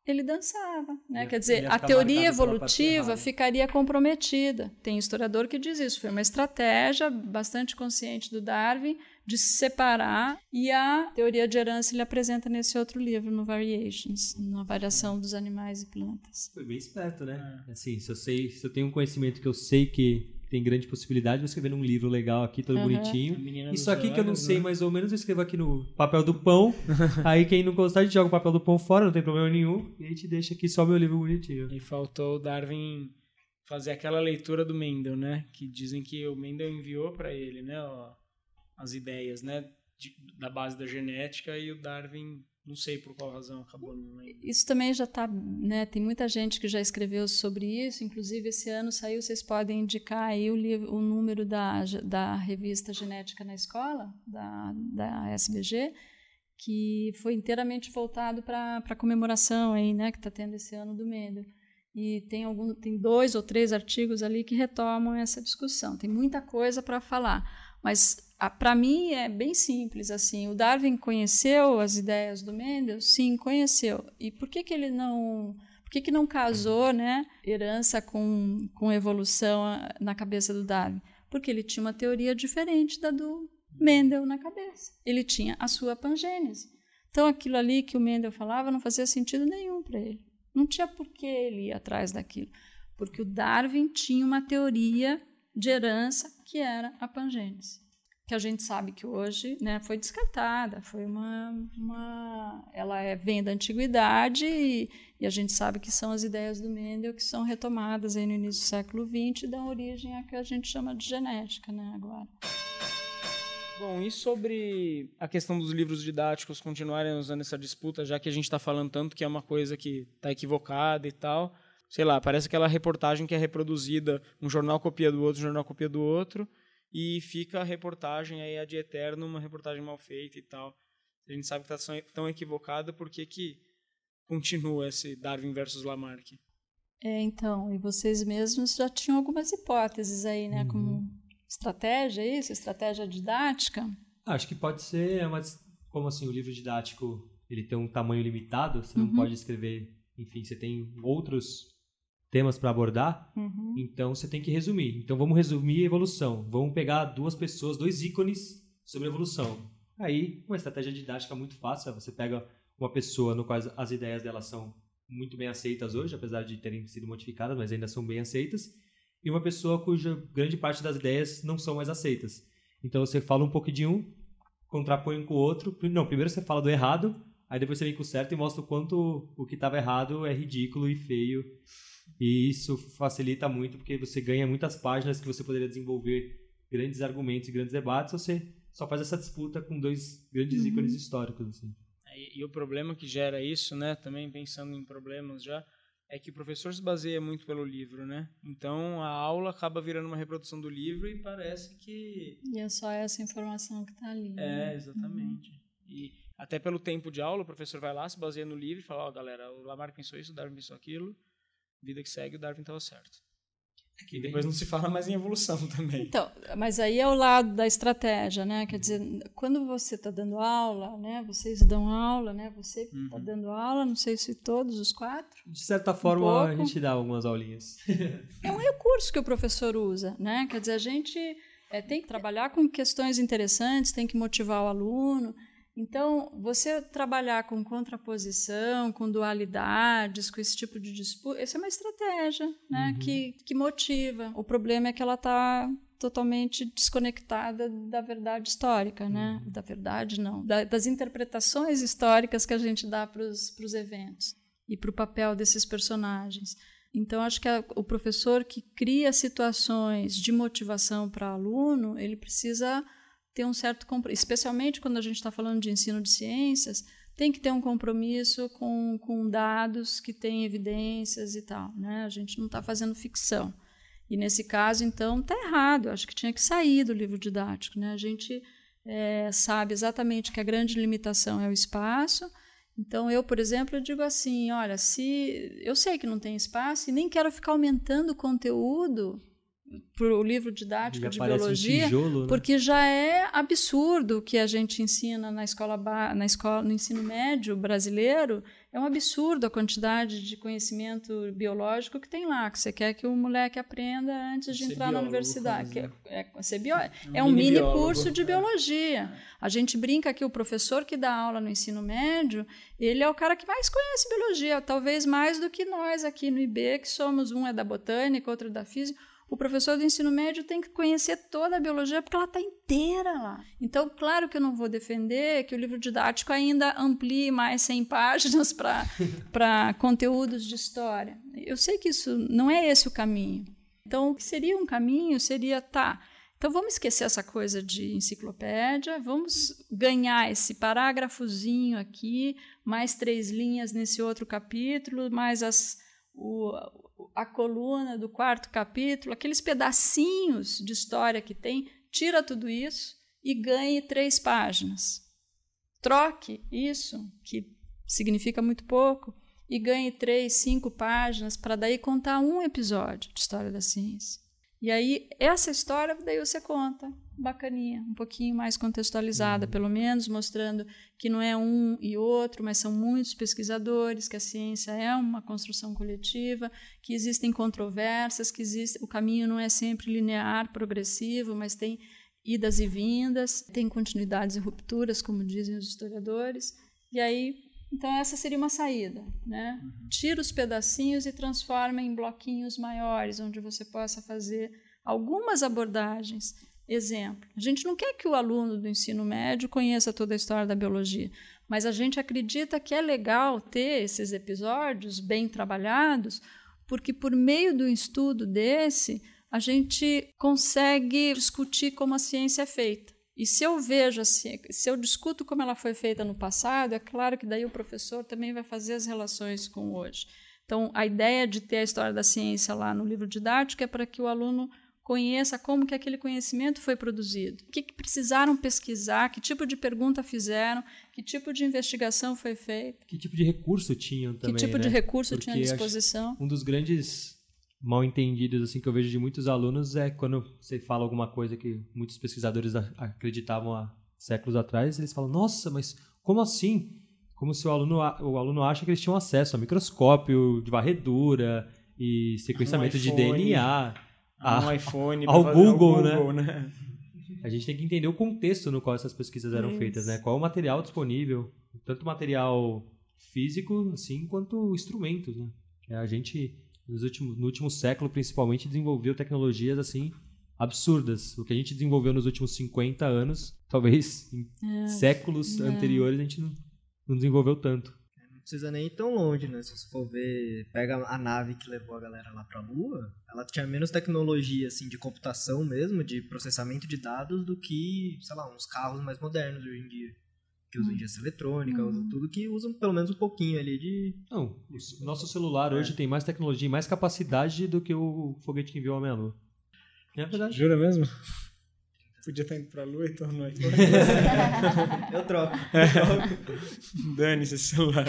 S5: ele dançava. Né? Quer dizer, a teoria evolutiva ficaria comprometida. Tem historiador que diz isso. Foi uma estratégia bastante consciente do Darwin de se separar e a teoria de herança ele apresenta nesse outro livro, no Variations, na variação dos animais e plantas.
S1: Foi bem esperto, né? É. Assim, se eu sei, se eu tenho um conhecimento que eu sei que tem grande possibilidade, vou escrever um livro legal aqui, todo uhum. bonitinho. Isso aqui que eu não sei né? mais ou menos, eu escrevo aqui no papel do pão. *laughs* aí quem não gostar, a gente joga o papel do pão fora, não tem problema nenhum. E a gente deixa aqui só meu livro bonitinho.
S4: E faltou o Darwin fazer aquela leitura do Mendel, né? Que dizem que o Mendel enviou para ele, né? Ó, as ideias, né? De, da base da genética e o Darwin não sei por qual razão acabou não lembro.
S5: Isso também já está, né? Tem muita gente que já escreveu sobre isso. Inclusive esse ano saiu, vocês podem indicar aí o, livro, o número da, da revista Genética na Escola da, da SBG, que foi inteiramente voltado para a comemoração aí, né? Que está tendo esse ano do Mendel. E tem algum, tem dois ou três artigos ali que retomam essa discussão. Tem muita coisa para falar, mas para mim é bem simples assim. O Darwin conheceu as ideias do Mendel? Sim, conheceu. E por que, que ele não por que, que não casou né, herança com, com evolução ah, na cabeça do Darwin? Porque ele tinha uma teoria diferente da do Mendel na cabeça. Ele tinha a sua pangênese. Então aquilo ali que o Mendel falava não fazia sentido nenhum para ele. Não tinha por que ele ir atrás daquilo. Porque o Darwin tinha uma teoria de herança que era a pangênese. Que a gente sabe que hoje né, foi descartada, foi uma, uma ela é, vem da antiguidade e, e, a gente sabe que são as ideias do Mendel que são retomadas no início do século XX e dão origem a que a gente chama de genética, né, agora.
S4: Bom, e sobre a questão dos livros didáticos continuarem usando essa disputa, já que a gente está falando tanto que é uma coisa que está equivocada e tal, sei lá, parece aquela reportagem que é reproduzida, um jornal copia do outro, um jornal copia do outro, e fica a reportagem aí a de eterno, uma reportagem mal feita e tal. A gente sabe que está tão equivocada, por que que continua esse Darwin versus Lamarck?
S5: É, então, e vocês mesmos já tinham algumas hipóteses aí, né, uhum. como estratégia, é isso? Estratégia didática?
S1: Acho que pode ser, uma, como assim, o livro didático, ele tem um tamanho limitado, você uhum. não pode escrever, enfim, você tem outros temas para abordar, uhum. então você tem que resumir. Então vamos resumir a evolução. Vamos pegar duas pessoas, dois ícones sobre evolução. Aí, uma estratégia didática muito fácil, você pega uma pessoa no qual as ideias dela são muito bem aceitas hoje, apesar de terem sido modificadas, mas ainda são bem aceitas, e uma pessoa cuja grande parte das ideias não são mais aceitas. Então você fala um pouco de um, contrapõe com o outro. Não, primeiro você fala do errado, aí depois você vem com o certo e mostra o quanto o que estava errado é ridículo e feio e isso facilita muito porque você ganha muitas páginas que você poderia desenvolver grandes argumentos e grandes debates, você só faz essa disputa com dois grandes uhum. ícones históricos. Assim.
S4: É, e, e, o problema que gera isso, né, também pensando em problemas já, é que o professor se baseia muito pelo livro, né? Então a aula acaba virando uma reprodução do livro e parece que.
S5: E é só essa informação que está ali.
S4: É, né? exatamente. Uhum. E até pelo tempo de aula, o professor vai lá, se baseia no livro e fala: Ó, oh, galera, o Lamarck pensou isso, o Darwin pensou aquilo vida que segue, o Darwin estava certo. Depois não se fala mais em evolução *laughs* também.
S5: Então, mas aí é o lado da estratégia, né? Quer dizer, quando você está dando aula, né? Vocês dão aula, né? Você está uhum. dando aula, não sei se todos os quatro.
S1: De certa forma, um a gente dá algumas aulinhas. *laughs*
S5: é um recurso que o professor usa, né? Quer dizer, a gente é, tem que trabalhar com questões interessantes, tem que motivar o aluno. Então, você trabalhar com contraposição, com dualidades, com esse tipo de disputa, essa é uma estratégia né, uhum. que, que motiva. O problema é que ela está totalmente desconectada da verdade histórica, né? Uhum. Da verdade, não. Da, das interpretações históricas que a gente dá para os eventos e para o papel desses personagens. Então, acho que a, o professor que cria situações de motivação para aluno, ele precisa ter um certo especialmente quando a gente está falando de ensino de ciências, tem que ter um compromisso com, com dados que têm evidências e tal. Né? A gente não está fazendo ficção. E nesse caso, então, está errado. Acho que tinha que sair do livro didático. Né? A gente é, sabe exatamente que a grande limitação é o espaço. Então, eu, por exemplo, eu digo assim: olha, se eu sei que não tem espaço e nem quero ficar aumentando o conteúdo para o livro didático já de biologia, um tijolo, né? porque já é absurdo o que a gente ensina na escola, na escola, no ensino médio brasileiro. É um absurdo a quantidade de conhecimento biológico que tem lá, que você quer que o moleque aprenda antes de ser entrar biólogo, na universidade. É, é, ser bio, é, um, é um mini, curso de biologia. A gente brinca que o professor que dá aula no ensino médio, ele é o cara que mais conhece biologia, talvez mais do que nós aqui no IB, que somos um é da botânica, outro é da física o professor do ensino médio tem que conhecer toda a biologia porque ela está inteira lá. Então, claro que eu não vou defender que o livro didático ainda amplie mais 100 páginas para *laughs* conteúdos de história. Eu sei que isso não é esse o caminho. Então, o que seria um caminho seria, tá, então vamos esquecer essa coisa de enciclopédia, vamos ganhar esse parágrafozinho aqui, mais três linhas nesse outro capítulo, mais as, o, a coluna do quarto capítulo, aqueles pedacinhos de história que tem, tira tudo isso e ganhe três páginas. Troque isso, que significa muito pouco, e ganhe três, cinco páginas para daí contar um episódio de história da ciência. E aí, essa história, daí você conta, bacaninha, um pouquinho mais contextualizada, uhum. pelo menos, mostrando que não é um e outro, mas são muitos pesquisadores, que a ciência é uma construção coletiva, que existem controvérsias, que existe, o caminho não é sempre linear, progressivo, mas tem idas e vindas, tem continuidades e rupturas, como dizem os historiadores. E aí, então essa seria uma saída, né? Uhum. Tira os pedacinhos e transforma em bloquinhos maiores, onde você possa fazer algumas abordagens exemplo. A gente não quer que o aluno do ensino médio conheça toda a história da biologia, mas a gente acredita que é legal ter esses episódios bem trabalhados, porque por meio do estudo desse, a gente consegue discutir como a ciência é feita. E se eu vejo assim, se eu discuto como ela foi feita no passado, é claro que daí o professor também vai fazer as relações com hoje. Então, a ideia de ter a história da ciência lá no livro didático é para que o aluno conheça como que aquele conhecimento foi produzido, o que, que, precisaram pesquisar, que tipo de pergunta fizeram, que tipo de investigação foi feita.
S1: Que tipo de recurso tinham também,
S5: Que tipo
S1: né?
S5: de recurso
S1: Porque
S5: tinha à disposição.
S1: Um dos grandes mal entendidos assim que eu vejo de muitos alunos é quando você fala alguma coisa que muitos pesquisadores acreditavam há séculos atrás, eles falam: "Nossa, mas como assim?" Como se o aluno o aluno acha que eles tinham acesso a microscópio de varredura e sequenciamento
S4: um
S1: de DNA
S4: a, um iPhone
S1: ao Google, Google né? né? A gente tem que entender o contexto no qual essas pesquisas eram
S5: Isso.
S1: feitas, né? Qual o material disponível, tanto material físico assim quanto instrumentos, né? A gente nos últimos, no último século principalmente desenvolveu tecnologias assim absurdas. O que a gente desenvolveu nos últimos 50 anos, talvez em
S5: É.
S1: séculos
S5: É.
S1: anteriores a gente não, não desenvolveu tanto.
S2: Não precisa nem ir tão longe, né? Se você for ver, pega a nave que levou a galera lá pra Lua, ela tinha menos tecnologia, assim, de computação mesmo, de processamento de dados, do que, sei lá, uns carros mais modernos hoje em dia. Que usam ingestão eletrônica, usam tudo que usam pelo menos um pouquinho ali de...
S1: Não, o nosso celular hoje tem mais tecnologia e mais capacidade do que o foguete que enviou a Homem-Lua. É verdade.
S4: Jura mesmo? Podia estar indo pra lua e tornou iPhone. *laughs*
S2: Eu troco. *laughs*
S4: Dane-se esse celular.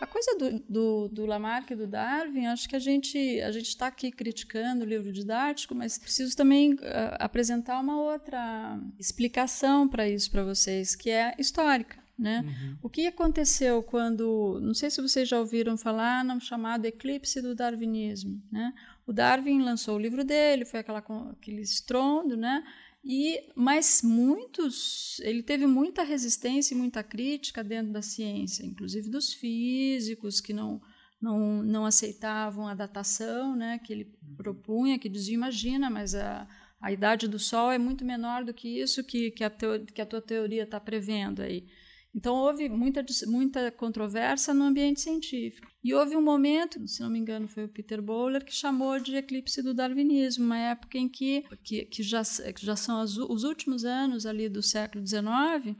S5: A coisa do, do, do Lamarck e do Darwin, acho que a gente a gente está aqui criticando o livro didático, mas preciso também ah, apresentar uma outra explicação para isso para vocês, que é histórica. Né? O que aconteceu quando, não sei se vocês já ouviram falar no chamado eclipse do darwinismo, né? O Darwin lançou o livro dele, foi aquela, aquele estrondo, né? E, mas muitos, ele teve muita resistência e muita crítica dentro da ciência, inclusive dos físicos que não, não, não aceitavam a datação, né, que ele propunha, que diziam, imagina, mas a, a idade do Sol é muito menor do que isso que, que, a, teo, que a tua teoria está prevendo aí. Então houve muita, muita controvérsia no ambiente científico. E houve um momento, se não me engano foi o Peter Bowler, que chamou de eclipse do darwinismo, uma época em que, que, que, já, que já são as, os últimos anos ali do século XIX,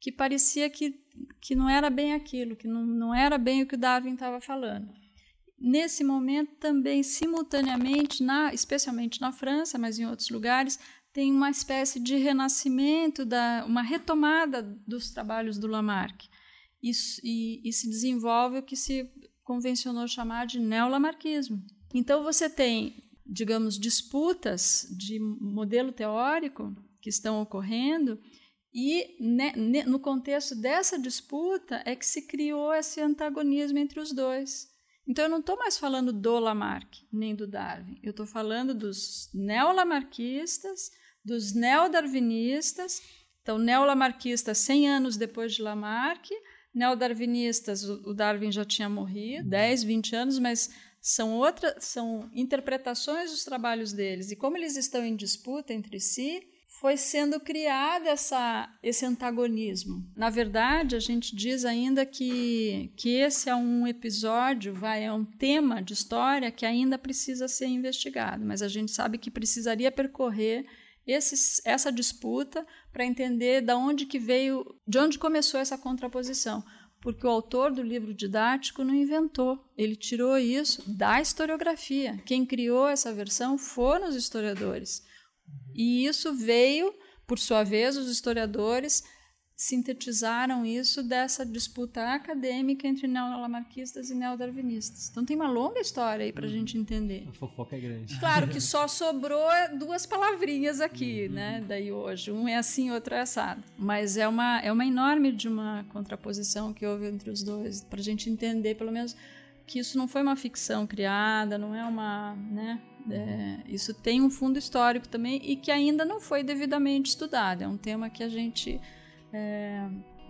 S5: que parecia que, que não era bem aquilo, que não, não era bem o que o Darwin estava falando. Nesse momento também, simultaneamente, na, especialmente na França, mas em outros lugares, tem uma espécie de renascimento, da, uma retomada dos trabalhos do Lamarck. E, e, e se desenvolve o que se convencionou chamar de neolamarquismo. Então você tem, digamos, disputas de modelo teórico que estão ocorrendo e ne, no contexto dessa disputa é que se criou esse antagonismo entre os dois. Então eu não estou mais falando do Lamarck nem do Darwin, eu estou falando dos neolamarquistas dos neodarwinistas, então neolamarquistas 100 anos depois de Lamarck, neodarwinistas, o Darwin já tinha morrido, 10, 20 anos, mas são outras, são interpretações dos trabalhos deles. E como eles estão em disputa entre si, foi sendo criado essa, esse antagonismo. Na verdade, a gente diz ainda que, que esse é um episódio, vai, é um tema de história que ainda precisa ser investigado, mas a gente sabe que precisaria percorrer esse, essa disputa para entender de onde que veio, de onde começou essa contraposição, porque o autor do livro didático não inventou, ele tirou isso da historiografia. Quem criou essa versão foram os historiadores. E isso veio, por sua vez, os historiadores sintetizaram isso dessa disputa acadêmica entre neolamarquistas e neodarwinistas. Então tem uma longa história aí para a gente entender.
S1: A fofoca é grande.
S5: Claro que *laughs* só sobrou duas palavrinhas aqui, né? Daí hoje, um é assim, outro é assado. Mas é uma é uma enorme de uma contraposição que houve entre os dois para a gente entender, pelo menos, que isso não foi uma ficção criada, não é uma, né? É, isso tem um fundo histórico também e que ainda não foi devidamente estudado. É um tema que a gente é,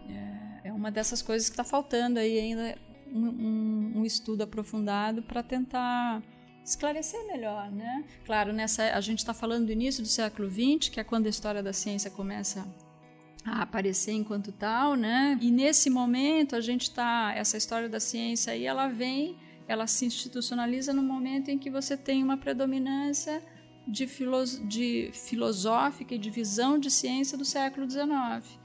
S5: é, é uma dessas coisas que está faltando aí ainda um, um, um estudo aprofundado para tentar esclarecer melhor, né? Claro, nessa a gente está falando do início do século XX, que é quando a história da ciência começa a aparecer enquanto tal, né? E nesse momento a gente está essa história da ciência aí ela vem, ela se institucionaliza no momento em que você tem uma predominância de, de filosófica e de visão de ciência do século XIX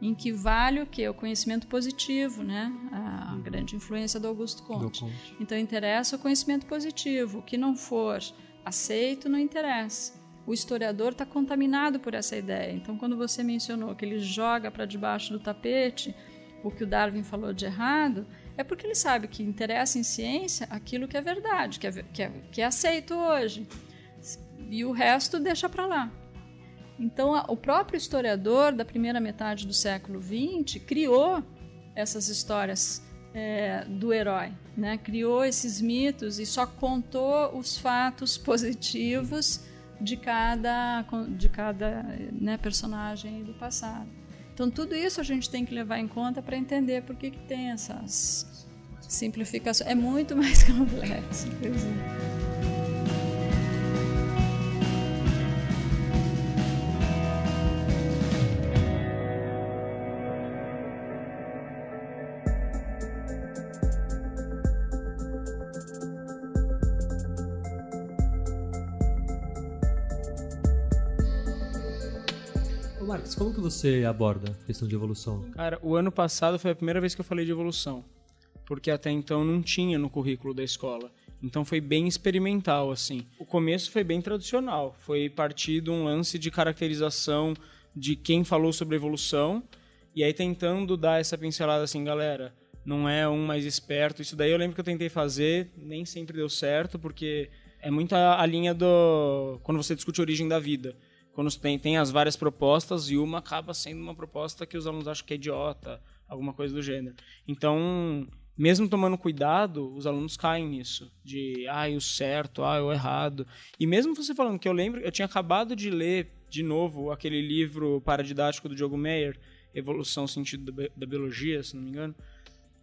S5: em que vale o que? O conhecimento positivo, né? A uhum. grande influência do Augusto Conte. do. Então interessa o conhecimento positivo. O que não for aceito não interessa. O historiador está contaminado por essa ideia. Então, quando você mencionou que ele joga para debaixo do tapete o que o Darwin falou de errado, é porque ele sabe que interessa em ciência aquilo que é verdade, que é, que é, que é aceito hoje. E o resto deixa para lá. Então, a, o próprio historiador da primeira metade do século XX criou essas histórias é, do herói, né? criou esses mitos e só contou os fatos *laughs* positivos de cada, de cada né, personagem do passado. Então, tudo isso a gente tem que levar em conta para entender por que, que tem essas simplificações. É muito *laughs* mais complexo. Inclusive.
S1: Como que você aborda a questão de evolução?
S4: Cara, o ano passado foi a primeira vez que eu falei de evolução, porque até então não tinha no currículo da escola. Então foi bem experimental, assim. O começo foi bem tradicional, foi partir de um lance de caracterização de quem falou sobre evolução, e aí tentando dar essa pincelada assim, galera, não é um mais esperto. Isso daí eu lembro que eu tentei fazer, nem sempre deu certo, porque é muito a, linha do. quando você discute a origem da vida quando tem, tem as várias propostas e uma acaba sendo uma proposta que os alunos acham que é idiota, alguma coisa do gênero. Então, mesmo tomando cuidado, os alunos caem nisso, de ah, o certo, ah, o errado. E mesmo você falando que eu lembro, eu tinha acabado de ler de novo aquele livro paradidático do Diogo Meyer, Evolução Sentido da Biologia, se não me engano.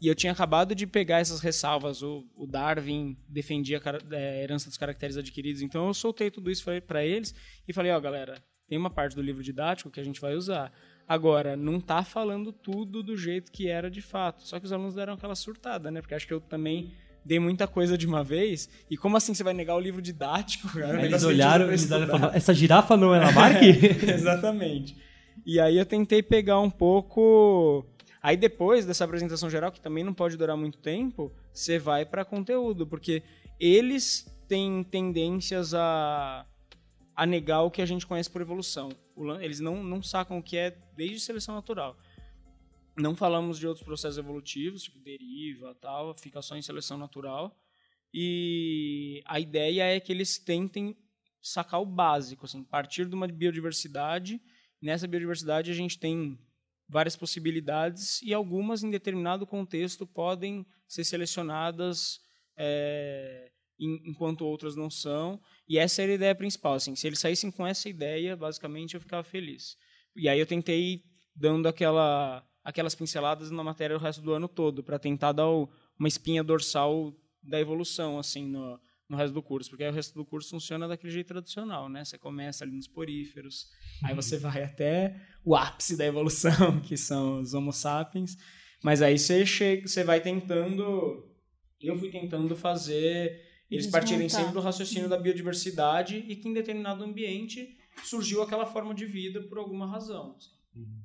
S4: E eu tinha acabado de pegar essas ressalvas. O, o Darwin defendia a é, herança dos caracteres adquiridos. Então eu soltei tudo isso para eles e falei: ó, oh, galera, tem uma parte do livro didático que a gente vai usar. Agora, não tá falando tudo do jeito que era de fato. Só que os alunos deram aquela surtada, né? Porque acho que eu também dei muita coisa de uma vez. E como assim você vai negar o livro didático? Cara?
S1: Eles olharam e falaram, essa girafa não é Lamarck? *laughs*
S4: Exatamente. E aí eu tentei pegar um pouco Aí depois dessa apresentação geral, que também não pode durar muito tempo, você vai para conteúdo, porque eles têm tendências a, a negar o que a gente conhece por evolução. Eles não, não sacam o que é desde seleção natural. Não falamos de outros processos evolutivos, tipo deriva, tal, fica só em seleção natural. E a ideia é que eles tentem sacar o básico, assim, partir de uma biodiversidade. Nessa biodiversidade a gente tem várias possibilidades e algumas, em determinado contexto, podem ser selecionadas é, enquanto outras não são. E essa era a ideia principal. Assim, se eles saíssem com essa ideia, basicamente eu ficava feliz. E aí eu tentei dando aquela, aquelas pinceladas na matéria o resto do ano todo, para tentar dar uma espinha dorsal da evolução assim no, no resto do curso, porque o resto do curso funciona daquele jeito tradicional, né? Você começa ali nos poríferos, aí uhum. você vai até o ápice da evolução, *laughs* que são os Homo sapiens, mas aí você chega, você vai tentando, eu fui tentando fazer eles partirem sempre do raciocínio da biodiversidade e que em determinado ambiente surgiu aquela forma de vida por alguma razão. Assim.
S1: Uhum.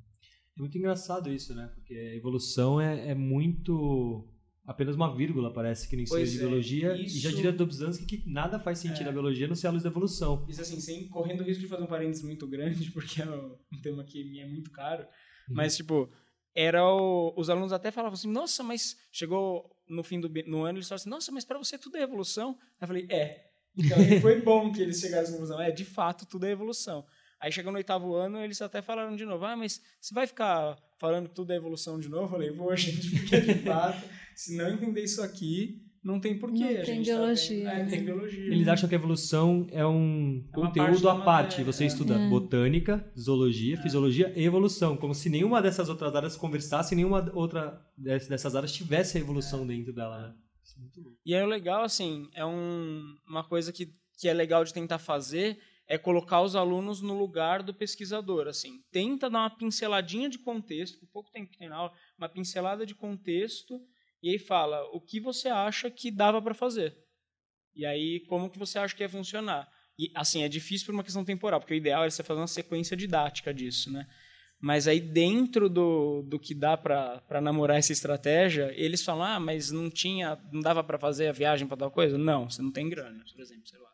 S1: É muito engraçado isso, né? Porque a evolução é, é muito apenas uma vírgula, parece que no ensino pois de é, biologia. Isso... E já diria Dobzhansky que nada faz sentido é. na biologia não ser a luz da evolução.
S4: Isso assim, sem correndo o risco de fazer um parênteses muito grande, *laughs* porque é um tema que me é muito caro. Uhum. Mas, tipo, era o, os alunos até falavam assim, nossa, mas chegou no fim do no ano, eles falaram assim, nossa, mas para você tudo é evolução? Aí eu falei, é. Então foi bom que eles chegassem à conclusão, é, de fato, tudo é evolução. Aí chegou no oitavo ano, eles até falaram de novo, ah, mas você vai ficar falando que tudo é evolução de novo? Eu falei, vou, gente, porque de fato, *laughs* se não entender isso aqui, não tem porquê.
S5: Não tem tá biologia.
S4: Tá... É, tem biologia.
S1: Eles acham que a evolução é um é conteúdo à parte. Você é. estuda é. botânica, zoologia, é. fisiologia e evolução. Como se nenhuma dessas outras áreas conversasse, nenhuma outra dessas áreas tivesse a evolução dentro dela, né?
S4: E aí o legal, assim, é um, uma coisa que, que é legal de tentar fazer é colocar os alunos no lugar do pesquisador, assim. Tenta dar uma pinceladinha de contexto, com pouco tempo que tem na aula, uma pincelada de contexto, e aí fala o que você acha que dava para fazer. E aí, como que você acha que ia funcionar? E, assim, é difícil por uma questão temporal, porque o ideal é você fazer uma sequência didática disso, né? Mas aí, dentro do, do que dá para namorar essa estratégia, eles falam, ah, mas não tinha, não dava para fazer a viagem para tal coisa? Não, você não tem grana, por exemplo, sei lá.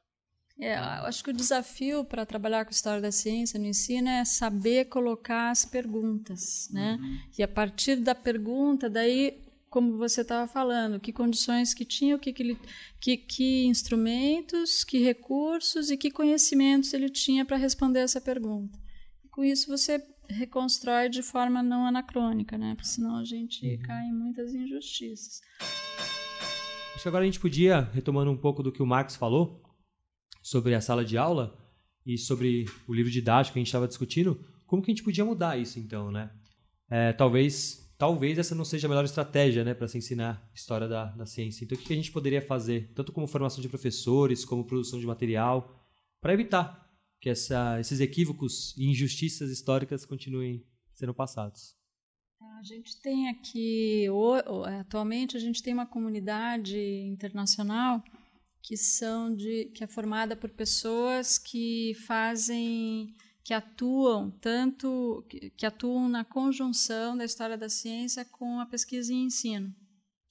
S5: É, eu acho que o desafio para trabalhar com história da ciência no ensino é saber colocar as perguntas, né? Uhum. E a partir da pergunta, daí como você estava falando, que condições que tinha, que, que, ele, que, que instrumentos, que recursos e que conhecimentos ele tinha para responder essa pergunta. E com isso você reconstrói de forma não anacrônica, né? Porque senão a gente uhum. cai em muitas injustiças.
S1: Acho que agora a gente podia, retomando um pouco do que o Marcos falou sobre a sala de aula e sobre o livro didático que a gente estava discutindo, como que a gente podia mudar isso então, né? É, talvez talvez essa não seja a melhor estratégia né, para se ensinar história da, da ciência. Então, o que a gente poderia fazer, tanto como formação de professores, como produção de material, para evitar que essa, esses equívocos e injustiças históricas continuem sendo passados?
S5: A gente tem aqui, atualmente, a gente tem uma comunidade internacional que são de que é formada por pessoas que fazem que atuam tanto que, atuam na conjunção da história da ciência com a pesquisa e ensino,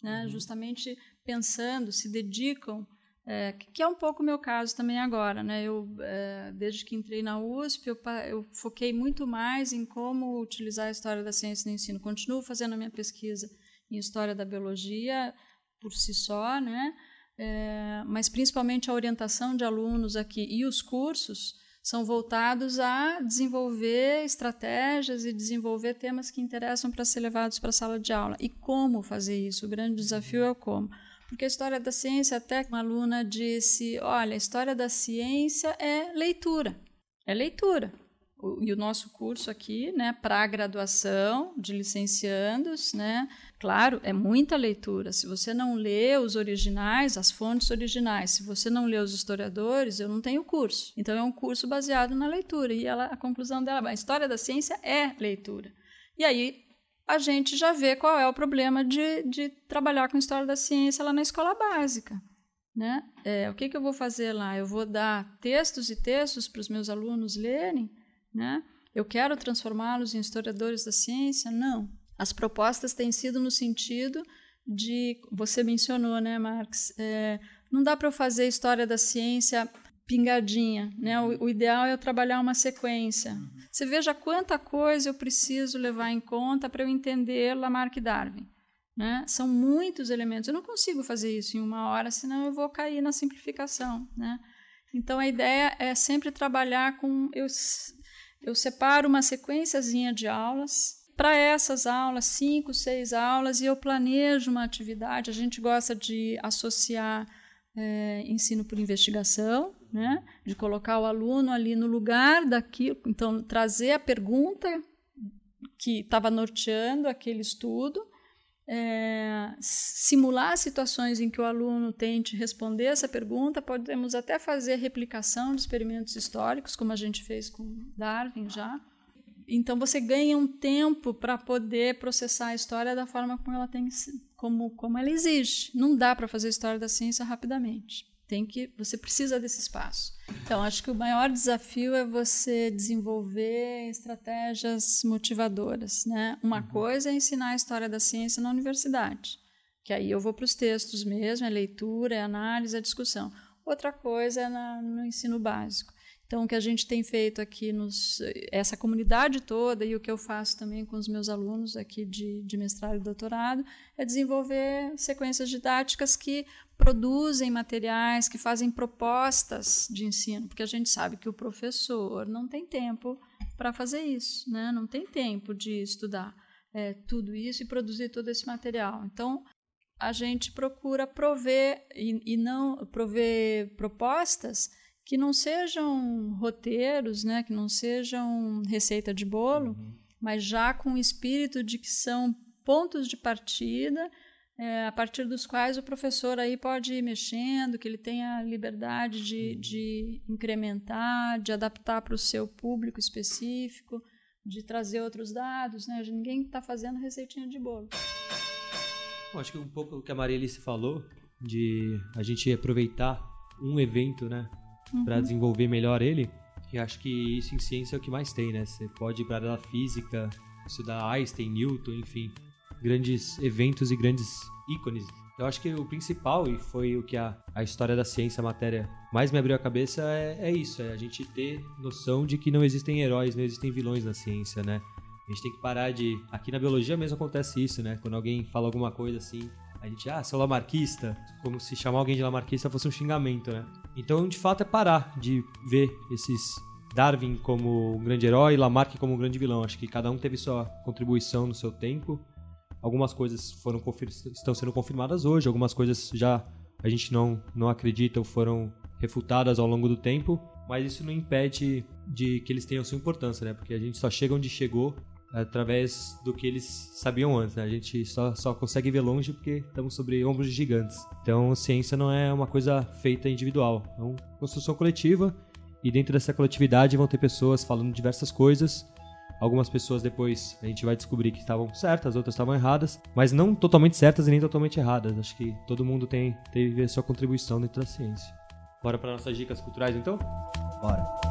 S5: né? Uhum. Justamente pensando, se dedicam, é, que é um pouco o meu caso também agora, né? Eu é, desde que entrei na USP eu, eu, foquei muito mais em como utilizar a história da ciência no ensino. Continuo fazendo a minha pesquisa em história da biologia por si só, né? É, mas principalmente a orientação de alunos aqui e os cursos são voltados a desenvolver estratégias e desenvolver temas que interessam para ser levados para a sala de aula. E como fazer isso? O grande desafio é o como. Porque a história da ciência, até uma aluna disse: olha, a história da ciência é leitura. É leitura e o nosso curso aqui, né, para graduação de licenciandos, né, claro, é muita leitura. Se você não lê os originais, as fontes originais, se você não lê os historiadores, eu não tenho curso. Então é um curso baseado na leitura. E ela, a conclusão dela, a história da ciência é leitura. E aí a gente já vê qual é o problema de, de trabalhar com história da ciência lá na escola básica. Né? É, o que, que eu vou fazer lá? Eu vou dar textos e textos para os meus alunos lerem? Né? Eu quero transformá-los em historiadores da ciência? Não. As propostas têm sido no sentido de. Você mencionou, né, Marx? É, não dá para eu fazer história da ciência pingadinha, né? O, o, ideal é eu trabalhar uma sequência. Uhum. Você veja quanta coisa eu preciso levar em conta para eu entender Lamarck e Darwin. Né? São muitos elementos. Eu não consigo fazer isso em uma hora, senão eu vou cair na simplificação. Né? Então a ideia é sempre trabalhar com. Eu, eu separo uma sequenciazinha de aulas. Para essas aulas, cinco, seis aulas, e eu planejo uma atividade. A gente gosta de associar é, ensino por investigação, né? de colocar o aluno ali no lugar daquilo, então trazer a pergunta que estava norteando aquele estudo é, simular situações em que o aluno tente responder essa pergunta, podemos até fazer replicação de experimentos históricos, como a gente fez com Darwin já. Então você ganha um tempo para poder processar a história da forma como ela tem, como, como ela exige. Não dá para fazer história da ciência rapidamente. Tem que, você precisa desse espaço. Então, acho que o maior desafio é você desenvolver estratégias motivadoras. Né? Uma uhum. coisa é ensinar a história da ciência na universidade, que aí eu vou para os textos mesmo, é leitura, é análise, é discussão. Outra coisa é na, no ensino básico. Então, o que a gente tem feito aqui, nos, essa comunidade toda, e o que eu faço também com os meus alunos aqui de, de mestrado e doutorado, é desenvolver sequências didáticas que produzem materiais, que fazem propostas de ensino, porque a gente sabe que o professor não tem tempo para fazer isso, né? não tem tempo de estudar é, tudo isso e produzir todo esse material. Então, a gente procura prover e, e não prover propostas que não sejam roteiros, né, que não sejam receita de bolo, uhum. mas já com o espírito de que são pontos de partida é, a partir dos quais o professor aí pode ir mexendo, que ele tenha liberdade de, de incrementar, de adaptar para o seu público específico, de trazer outros dados, né? Ninguém está fazendo receitinha de bolo.
S1: Bom, acho que um pouco o que a Maria Alice falou, de a gente aproveitar um evento, né, uhum. para desenvolver melhor ele, e acho que isso em ciência é o que mais tem, né? Você pode ir para a física, estudar Einstein, Newton, enfim, grandes eventos e grandes ícones. Eu acho que o principal, e foi o que a, a história da ciência, a matéria, mais me abriu a cabeça, é, é isso: é a gente ter noção de que não existem heróis, não existem vilões na ciência, né? A gente tem que parar de. Aqui na biologia mesmo acontece isso, né? Quando alguém fala alguma coisa assim, a gente, ah, seu lamarquista, como se chamar alguém de lamarquista fosse um xingamento, né? Então, de fato, é parar de ver esses Darwin como um grande herói Lamarck como um grande vilão. Acho que cada um teve sua contribuição no seu tempo Algumas coisas foram estão sendo confirmadas hoje, algumas coisas já a gente não, não acredita ou foram refutadas ao longo do tempo, mas isso não impede de que eles tenham sua importância, né? Porque a gente só chega onde chegou através do que eles sabiam antes, né? A gente só, só consegue ver longe porque estamos sobre ombros gigantes. Então, ciência não é uma coisa feita individual, é uma construção coletiva e dentro dessa coletividade vão ter pessoas falando diversas coisas Algumas pessoas depois a gente vai descobrir que estavam certas, outras estavam erradas, mas não totalmente certas e nem totalmente erradas. Acho que todo mundo tem teve a sua contribuição dentro da ciência. Bora para nossas dicas culturais então?
S2: Bora.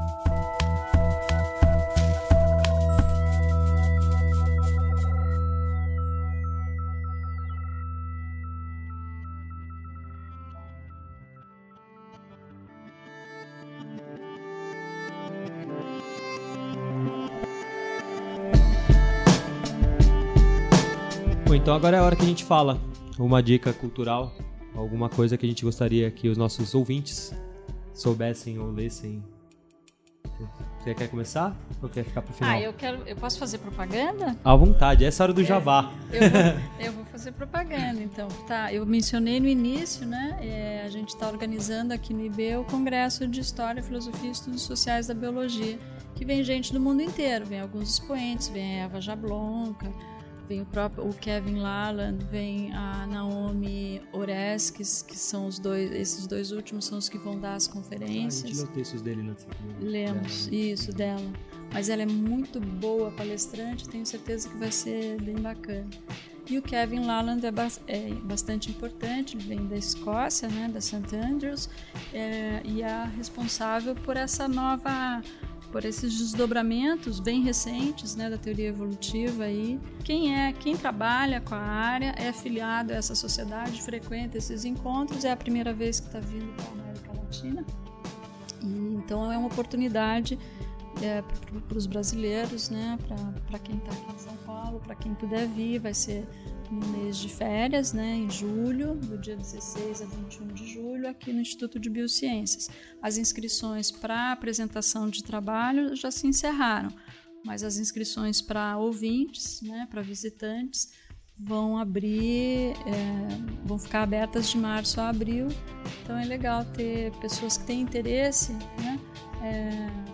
S1: Então agora é a hora que a gente fala uma dica cultural, alguma coisa que a gente gostaria que os nossos ouvintes soubessem ou lessem. Você quer começar ou quer ficar pro final?
S5: Ah, eu quero. Eu posso fazer propaganda?
S1: À vontade, essa é hora do jabá.
S5: Eu vou, eu vou fazer propaganda, então. Tá, eu mencionei no início, né? É, a gente está organizando aqui no IB o Congresso de História, Filosofia e Estudos Sociais da Biologia, que vem gente do mundo inteiro, vem alguns expoentes, vem a Eva Jablonka, vem o próprio o Kevin Laland, vem a Naomi Oreskes, que são os dois, esses dois últimos são os que vão dar as conferências. Ah, a
S1: gente leu textos dele na
S5: Lemos, dela. isso, dela. Mas ela é muito boa palestrante, tenho certeza que vai ser bem bacana. E o Kevin Laland é, ba é bastante importante, ele vem da Escócia, né, da St. Andrews, é, e é responsável por essa nova por esses desdobramentos bem recentes né, da teoria evolutiva aí. Quem é, quem trabalha com a área é afiliado a essa sociedade, frequenta esses encontros, é a primeira vez que está vindo para a América Latina. E, então é uma oportunidade é, para os brasileiros, né, para quem está aqui em São Paulo, para quem puder vir, vai ser no mês de férias, né, em julho, do dia 16 a 21 de julho, aqui no Instituto de Biociências. As inscrições para apresentação de trabalho já se encerraram, mas as inscrições para ouvintes, né, para visitantes, vão abrir, é, vão ficar abertas de março a abril. Então é legal ter pessoas que têm interesse, né? É,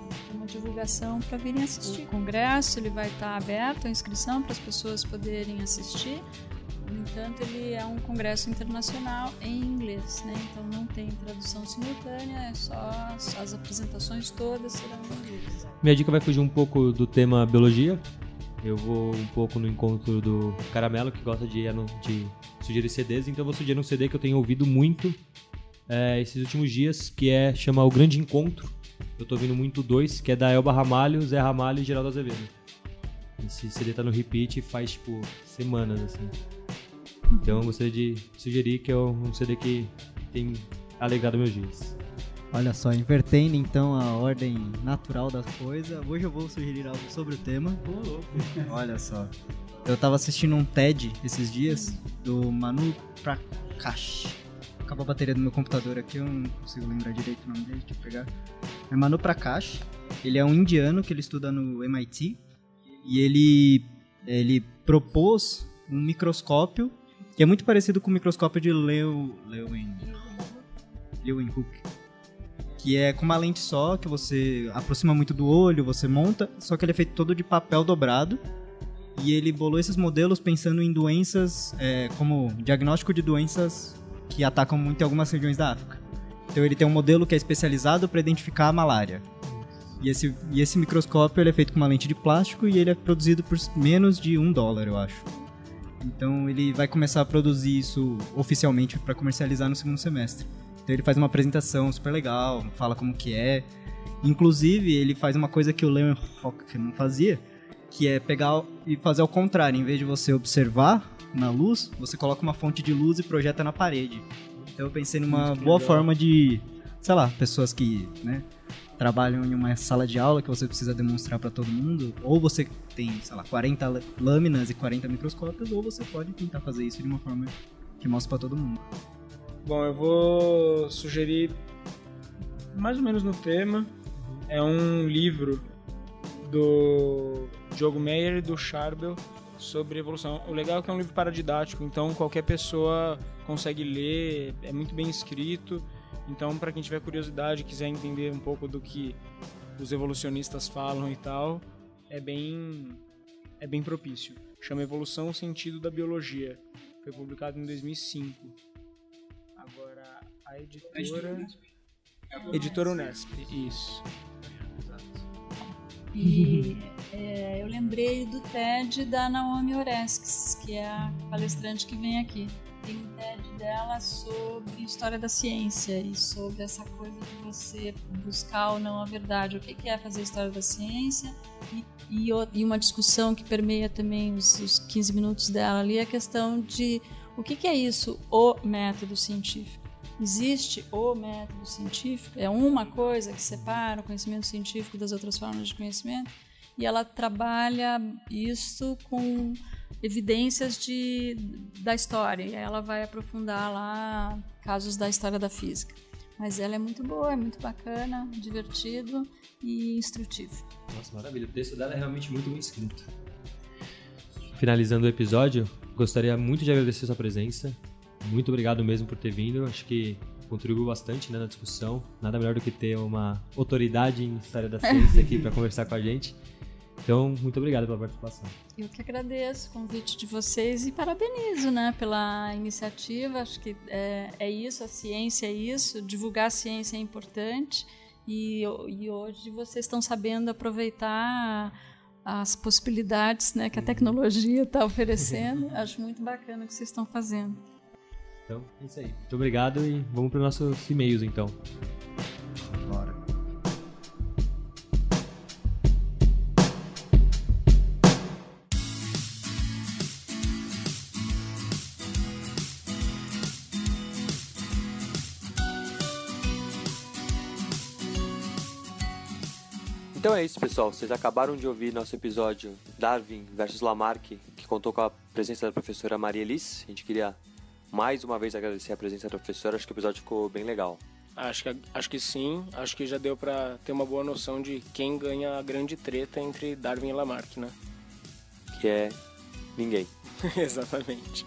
S5: divulgação para virem assistir. O congresso ele vai estar aberto a inscrição para as pessoas poderem assistir. No entanto, ele é um congresso internacional em inglês, né? Então não tem tradução simultânea, é só, só as apresentações todas serão em inglês.
S1: Minha dica vai fugir um pouco do tema biologia. Eu vou um pouco no encontro do Caramelo, que gosta de, de sugerir CDs, então eu vou sugerir um CD que eu tenho ouvido muito é, esses últimos dias, que é chama O Grande Encontro. Eu tô ouvindo muito dois, que é da Elba Ramalho, Zé Ramalho e Geraldo Azevedo. Esse CD tá no repeat faz, tipo, semanas, assim. Então eu gostaria de sugerir que é um CD que tem alegrado meus dias.
S2: Olha só, invertendo então a ordem natural das coisas, hoje eu vou sugerir algo sobre o tema. Olha só. Eu tava assistindo um TED esses dias do Manu Prakash. Acabou a bateria do meu computador aqui, eu não consigo lembrar direito o nome dele, deixa eu pegar. É Manu Prakash. Ele é um indiano que ele estuda no MIT e ele ele propôs um microscópio que é muito parecido com o microscópio de Leo, Lewin, Leuwenhoek, que é com uma lente só, que você aproxima muito do olho, você monta, só que ele é feito todo de papel dobrado, E ele bolou esses modelos pensando em doenças, é, como diagnóstico de doenças que atacam muito em algumas regiões da África. Então ele tem um modelo que é especializado para identificar a malária. E esse, e esse microscópio é feito com uma lente de plástico e ele é produzido por menos de um dólar, eu acho. Então ele vai começar a produzir isso oficialmente para comercializar no segundo semestre. Então ele faz uma apresentação super legal, fala como que é. Inclusive, ele faz uma coisa que o Leeuwenhoek não fazia, que é pegar e fazer ao contrário. Em vez de você observar na luz, você coloca uma fonte de luz e projeta na parede. Então eu pensei numa boa legal. forma de, sei lá, pessoas que, né, trabalham em uma sala de aula que você precisa demonstrar para todo mundo, ou você tem, sei lá, 40 lâminas e 40 microscópios, ou você pode tentar fazer isso de uma forma que mostre para todo mundo.
S4: Bom, eu vou sugerir mais ou menos no tema. É um livro do Diogo Meyer e do Charbel sobre evolução. O legal é que é um livro paradidático, então qualquer pessoa consegue ler, é muito bem escrito. Então, para quem tiver curiosidade, quiser entender um pouco do que os evolucionistas falam e tal, é bem é bem propício. Chama Evolução o Sentido da Biologia. Foi publicado em 2005. Agora a editora Editora Unesp, isso.
S5: E é, eu lembrei do TED da Naomi Oreskes, que é a palestrante que vem aqui. Tem um TED dela sobre história da ciência e sobre essa coisa de você buscar ou não a verdade. O que é fazer história da ciência? E, e, e uma discussão que permeia também os, os 15 minutos dela ali, a questão de o que é isso, o método científico existe o método científico, é uma coisa que separa o conhecimento científico das outras formas de conhecimento, e ela trabalha isso com evidências de, da história, e ela vai aprofundar lá casos da história da física. Mas ela é muito boa, é muito bacana, divertido e instrutivo.
S1: Nossa, maravilha. O texto dela é realmente muito bem escrito. Finalizando o episódio, gostaria muito de agradecer sua presença. Muito obrigado mesmo por ter vindo. Acho que contribuiu bastante né, na discussão. Nada melhor do que ter uma autoridade em história da ciência aqui para conversar com a gente. Então, muito obrigado pela participação.
S5: Eu que agradeço o convite de vocês e parabenizo né, pela iniciativa. Acho que é, é isso, a ciência é isso, divulgar a ciência é importante. E, e hoje vocês estão sabendo aproveitar as possibilidades né, que a uhum. tecnologia está oferecendo. *laughs* Acho muito bacana o que vocês estão fazendo.
S1: Então, é isso aí. Muito obrigado e vamos para os nossos e-mails então. Bora. Então é isso, pessoal. Vocês acabaram de ouvir nosso episódio Darwin versus Lamarck, que contou com a presença da professora Maria Elis. A gente queria mais uma vez agradecer a presença da professora, acho que o episódio ficou bem legal.
S4: Acho que, acho que sim, acho que já deu para ter uma boa noção de quem ganha a grande treta entre Darwin e Lamarck, né?
S1: Que é ninguém. *laughs*
S4: Exatamente.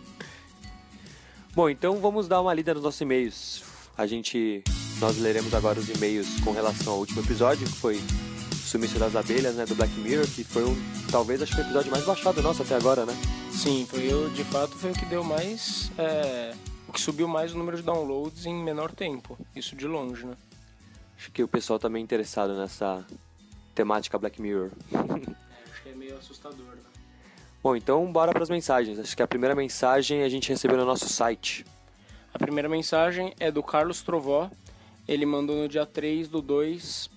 S1: Bom, então vamos dar uma lida nos nossos e-mails. A gente. Nós leremos agora os e-mails com relação ao último episódio, que foi Sumiço das Abelhas, né, do Black Mirror, que foi um, talvez, acho que o episódio mais baixado nosso até agora, né?
S4: Sim, foi o, de fato foi o que deu mais, é, o que subiu mais o número de downloads em menor tempo, isso de longe, né?
S1: Acho que o pessoal tá meio interessado nessa temática Black Mirror. *laughs*
S4: é, acho que é meio assustador, né?
S1: Bom, então bora para as mensagens. Acho que a primeira mensagem a gente recebeu no nosso site.
S4: A primeira mensagem é do Carlos Trovó. Ele mandou no dia 3 do 2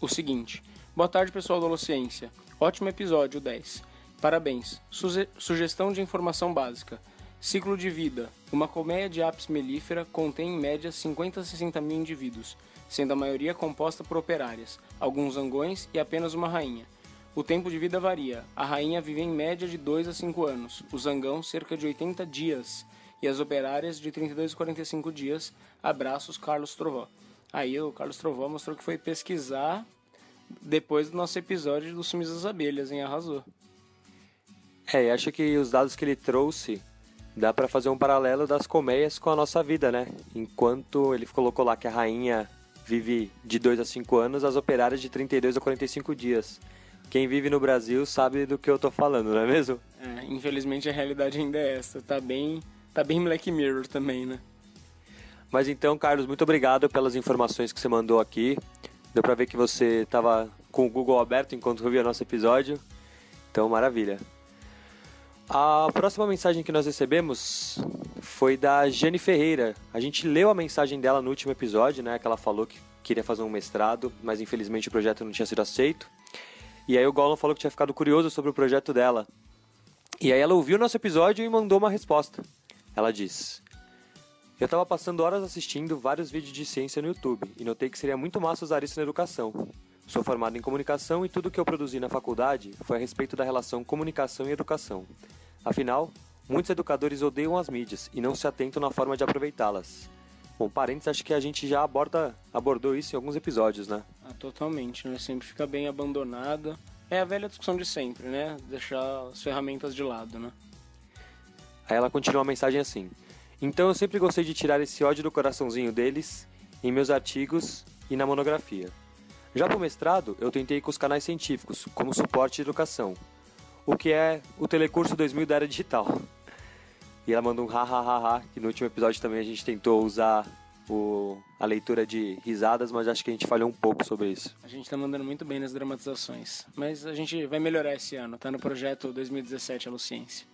S4: o seguinte: Boa tarde, pessoal do Holociência. Ótimo episódio 10. Parabéns. Suge sugestão de informação básica. Ciclo de vida. Uma colmeia de apis melífera contém em média 50 a 60 mil indivíduos, sendo a maioria composta por operárias, alguns zangões e apenas uma rainha. O tempo de vida varia. A rainha vive em média de 2 a 5 anos, o zangão cerca de 80 dias e as operárias de 32 a 45 dias. Abraços, Carlos Trovó. Aí o Carlos Trovó mostrou que foi pesquisar depois do nosso episódio do Sumis das Abelhas, em Arrasou.
S1: É, acho que os dados que ele trouxe dá para fazer um paralelo das colmeias com a nossa vida, né? Enquanto ele colocou lá que a rainha vive de 2 a 5 anos, as operárias de 32 a 45 dias. quem vive no Brasil sabe do que eu tô falando, não é mesmo?
S4: É, infelizmente a realidade ainda é essa. Tá bem, tá bem Black Mirror também, né?
S1: Mas então, Carlos, muito obrigado pelas informações que você mandou aqui. Deu pra ver que você estava com o Google aberto enquanto ouvia nosso episódio. Então, maravilha. A próxima mensagem que nós recebemos foi da Jane Ferreira. A gente leu a mensagem dela no último episódio, né? Que ela falou que queria fazer um mestrado, mas infelizmente o projeto não tinha sido aceito. E aí o Gollum falou que tinha ficado curioso sobre o projeto dela. E aí ela ouviu nosso episódio e mandou uma resposta. Ela diz: Eu estava passando horas assistindo vários vídeos de ciência no YouTube e notei que seria muito massa usar isso na educação. Sou formado em comunicação e tudo que eu produzi na faculdade foi a respeito da relação comunicação e educação. Afinal, muitos educadores odeiam as mídias e não se atentam na forma de aproveitá-las. Bom, parênteses, acho que a gente já aborda, abordou isso em alguns episódios, né?
S4: Ah, totalmente, né? Sempre fica bem abandonada. É a velha discussão de sempre, né? Deixar as ferramentas de lado, né?
S1: Aí ela continua a mensagem assim: Então eu sempre gostei de tirar esse ódio do coraçãozinho deles em meus artigos e na monografia. Já para o mestrado, eu tentei com os canais científicos, como suporte de educação, o que é o Telecurso 2000 da era digital. E ela mandou um ha, ha, ha, ha que no último episódio também a gente tentou usar o, a leitura de risadas, mas acho que a gente falhou um pouco sobre isso.
S4: A gente tá mandando muito bem nas dramatizações, mas a gente vai melhorar esse ano, tá no projeto 2017 Aluciência.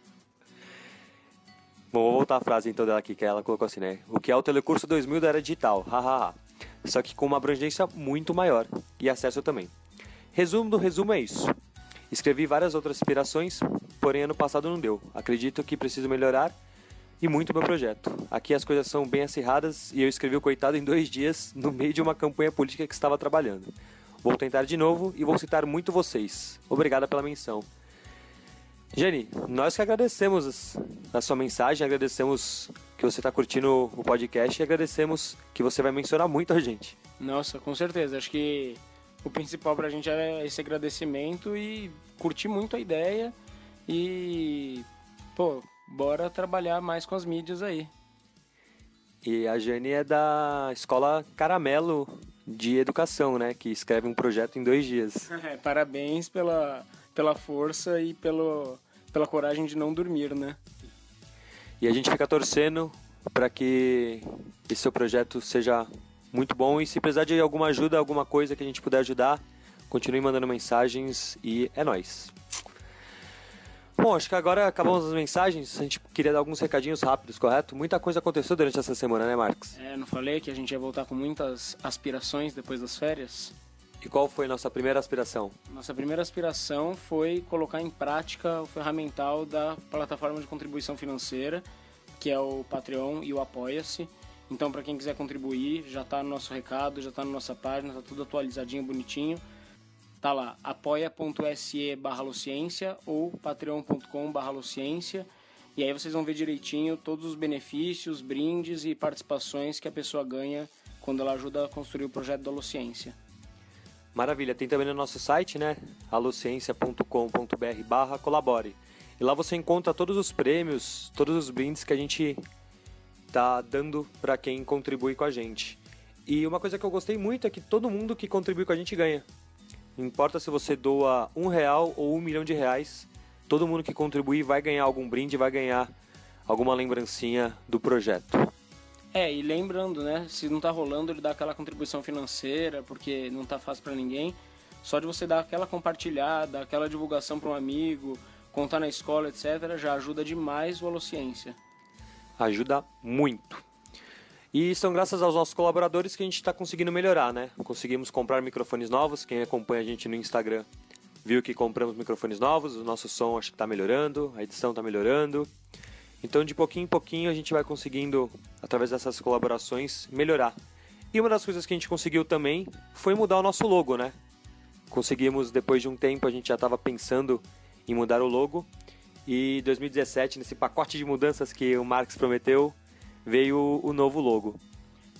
S1: Bom, vou voltar a frase então dela aqui, que ela colocou assim, né? O que é o Telecurso 2000 da era digital, hahaha. Só que com uma abrangência muito maior e acesso também. Resumo do resumo é isso. Escrevi várias outras inspirações, porém ano passado não deu. Acredito que preciso melhorar e muito meu projeto. Aqui as coisas são bem acirradas e eu escrevi o coitado em dois dias no meio de uma campanha política que estava trabalhando. Vou tentar de novo e vou citar muito vocês. Obrigada pela menção. Jenny, nós que agradecemos a sua mensagem, agradecemos que você está curtindo o podcast e agradecemos que você vai mencionar muito a gente.
S4: Nossa, com certeza. Acho que o principal pra gente é esse agradecimento e curtir muito a ideia e, pô, bora trabalhar mais com as mídias aí.
S1: E a Jane é da Escola Caramelo de Educação, né? Que escreve um projeto em dois dias. *laughs*
S4: É, parabéns pela, pela força e pelo, pela coragem de não dormir, né?
S1: E a gente fica torcendo para que esse seu projeto seja muito bom e se precisar de alguma ajuda, alguma coisa que a gente puder ajudar, continue mandando mensagens e é nós. Bom, acho que agora acabamos as mensagens. A gente queria dar alguns recadinhos rápidos, correto? Muita coisa aconteceu durante essa semana, né, Marcos?
S4: É, não falei que a gente ia voltar com muitas aspirações depois das férias?
S1: E qual foi nossa primeira aspiração?
S4: Nossa primeira aspiração foi colocar em prática o ferramental da plataforma de contribuição financeira, que é o Patreon e o Apoia-se. Então, para quem quiser contribuir, já está no nosso recado, já está na nossa página, está tudo atualizadinho, bonitinho. Tá lá, apoia.se barra ou patreon.com barra E aí vocês vão ver direitinho todos os benefícios, brindes e participações que a pessoa ganha quando ela ajuda a construir o projeto da Luciência.
S1: Maravilha, tem também no nosso site, né? aluciencia.com.br barra colabore. E lá você encontra todos os prêmios, todos os brindes que a gente tá dando para quem contribui com a gente. E uma coisa que eu gostei muito é que todo mundo que contribui com a gente ganha. Não importa se você doa um real ou um milhão de reais, todo mundo que contribuir vai ganhar algum brinde, vai ganhar alguma lembrancinha do projeto.
S4: É, e lembrando, né, se não tá rolando, ele dá aquela contribuição financeira, porque não tá fácil para ninguém. Só de você dar aquela compartilhada, aquela divulgação para um amigo, contar na escola, etc., já ajuda demais o Alociência.
S1: Ajuda muito. E são graças aos nossos colaboradores que a gente está conseguindo melhorar, né? Conseguimos comprar microfones novos. Quem acompanha a gente no Instagram viu que compramos microfones novos. O nosso som acho que está melhorando, a edição está melhorando. Então, de pouquinho em pouquinho, a gente vai conseguindo, através dessas colaborações, melhorar. E uma das coisas que a gente conseguiu também foi mudar o nosso logo, né? Conseguimos, depois de um tempo, a gente já estava pensando em mudar o logo. E 2017, nesse pacote de mudanças que o Marx prometeu, veio o novo logo.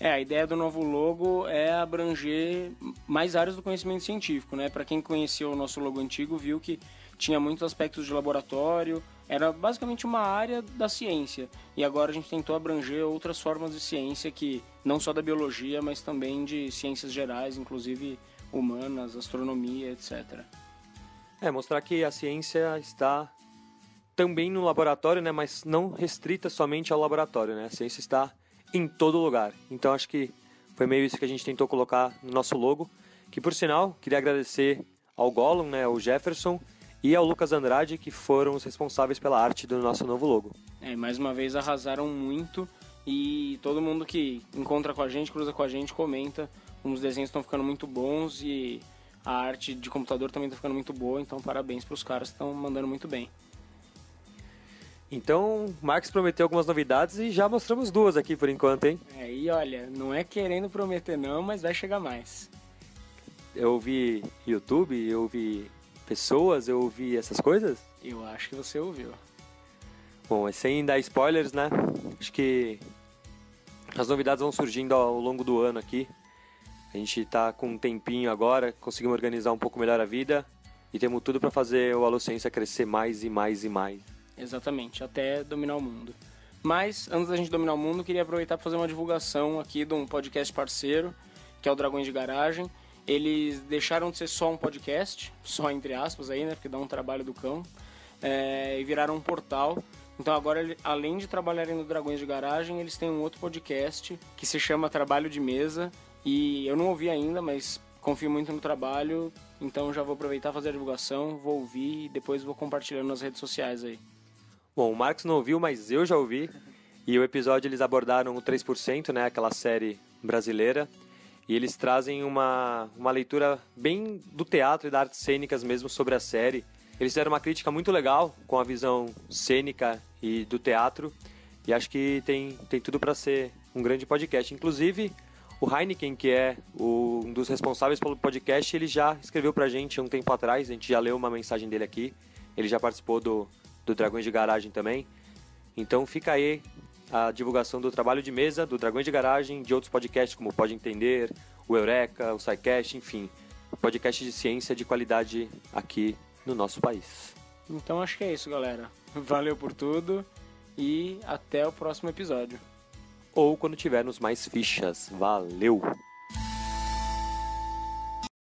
S4: É, a ideia do novo logo é abranger mais áreas do conhecimento científico, né? Para quem conheceu o nosso logo antigo, viu que tinha muitos aspectos de laboratório, era basicamente uma área da ciência. E agora a gente tentou abranger outras formas de ciência que não só da biologia, mas também de ciências gerais, inclusive humanas, astronomia, etc.
S1: É, mostrar que a ciência está também no laboratório, né, mas não restrita somente ao laboratório, né? A ciência está em todo lugar. Então acho que foi meio isso que a gente tentou colocar no nosso logo, que por sinal, queria agradecer ao Gollum, né, ao Jefferson e ao Lucas Andrade, que foram os responsáveis pela arte do nosso novo logo.
S4: É, mais uma vez arrasaram muito e todo mundo que encontra com a gente, cruza com a gente, comenta. Os desenhos estão ficando muito bons e a arte de computador também está ficando muito boa, então parabéns para os caras estão mandando muito bem.
S1: Então, Marx prometeu algumas novidades e já mostramos duas aqui por enquanto, hein?
S4: É, e olha, não é querendo prometer não, mas vai chegar mais.
S1: Eu ouvi YouTube, eu ouvi pessoas, eu ouvi essas coisas?
S4: Eu acho que você ouviu.
S1: Bom, sem dar spoilers, né? Acho que as novidades vão surgindo ao longo do ano aqui. A gente tá com um tempinho agora, conseguimos organizar um pouco melhor a vida e temos tudo para fazer o Alociência crescer mais e mais e mais.
S4: Exatamente, até dominar o mundo. Mas, antes da gente dominar o mundo, queria aproveitar para fazer uma divulgação aqui de um podcast parceiro, que é o Dragões de Garagem. Eles deixaram de ser só um podcast, só entre aspas aí, né, porque dá um trabalho do cão, é, e viraram um portal. Então agora, além de trabalharem no Dragões de Garagem, eles têm um outro podcast que se chama Trabalho de Mesa. E eu não ouvi ainda, mas confio muito no trabalho, então já vou aproveitar fazer a divulgação, vou ouvir e depois vou compartilhando nas redes sociais aí.
S1: Bom, o Marcos não ouviu, mas eu já ouvi. E o episódio eles abordaram o 3%, né, aquela série brasileira. E eles trazem uma, uma leitura bem do teatro e das artes cênicas mesmo sobre a série. Eles fizeram uma crítica muito legal com a visão cênica e do teatro. E acho que tem, tem tudo para ser um grande podcast. Inclusive, o Heineken, que é o, um dos responsáveis pelo podcast, ele já escreveu pra gente um tempo atrás. A gente já leu uma mensagem dele aqui. Ele já participou do, do Dragões de Garagem também. Então fica aí a divulgação do trabalho de mesa, do Dragões de Garagem, de outros podcasts como Pode Entender, o Eureka, o SciCast, enfim. Podcast de ciência de qualidade aqui no nosso país.
S4: Então acho que é isso, galera. Valeu por tudo e até o próximo episódio.
S1: Ou quando tivermos mais fichas. Valeu!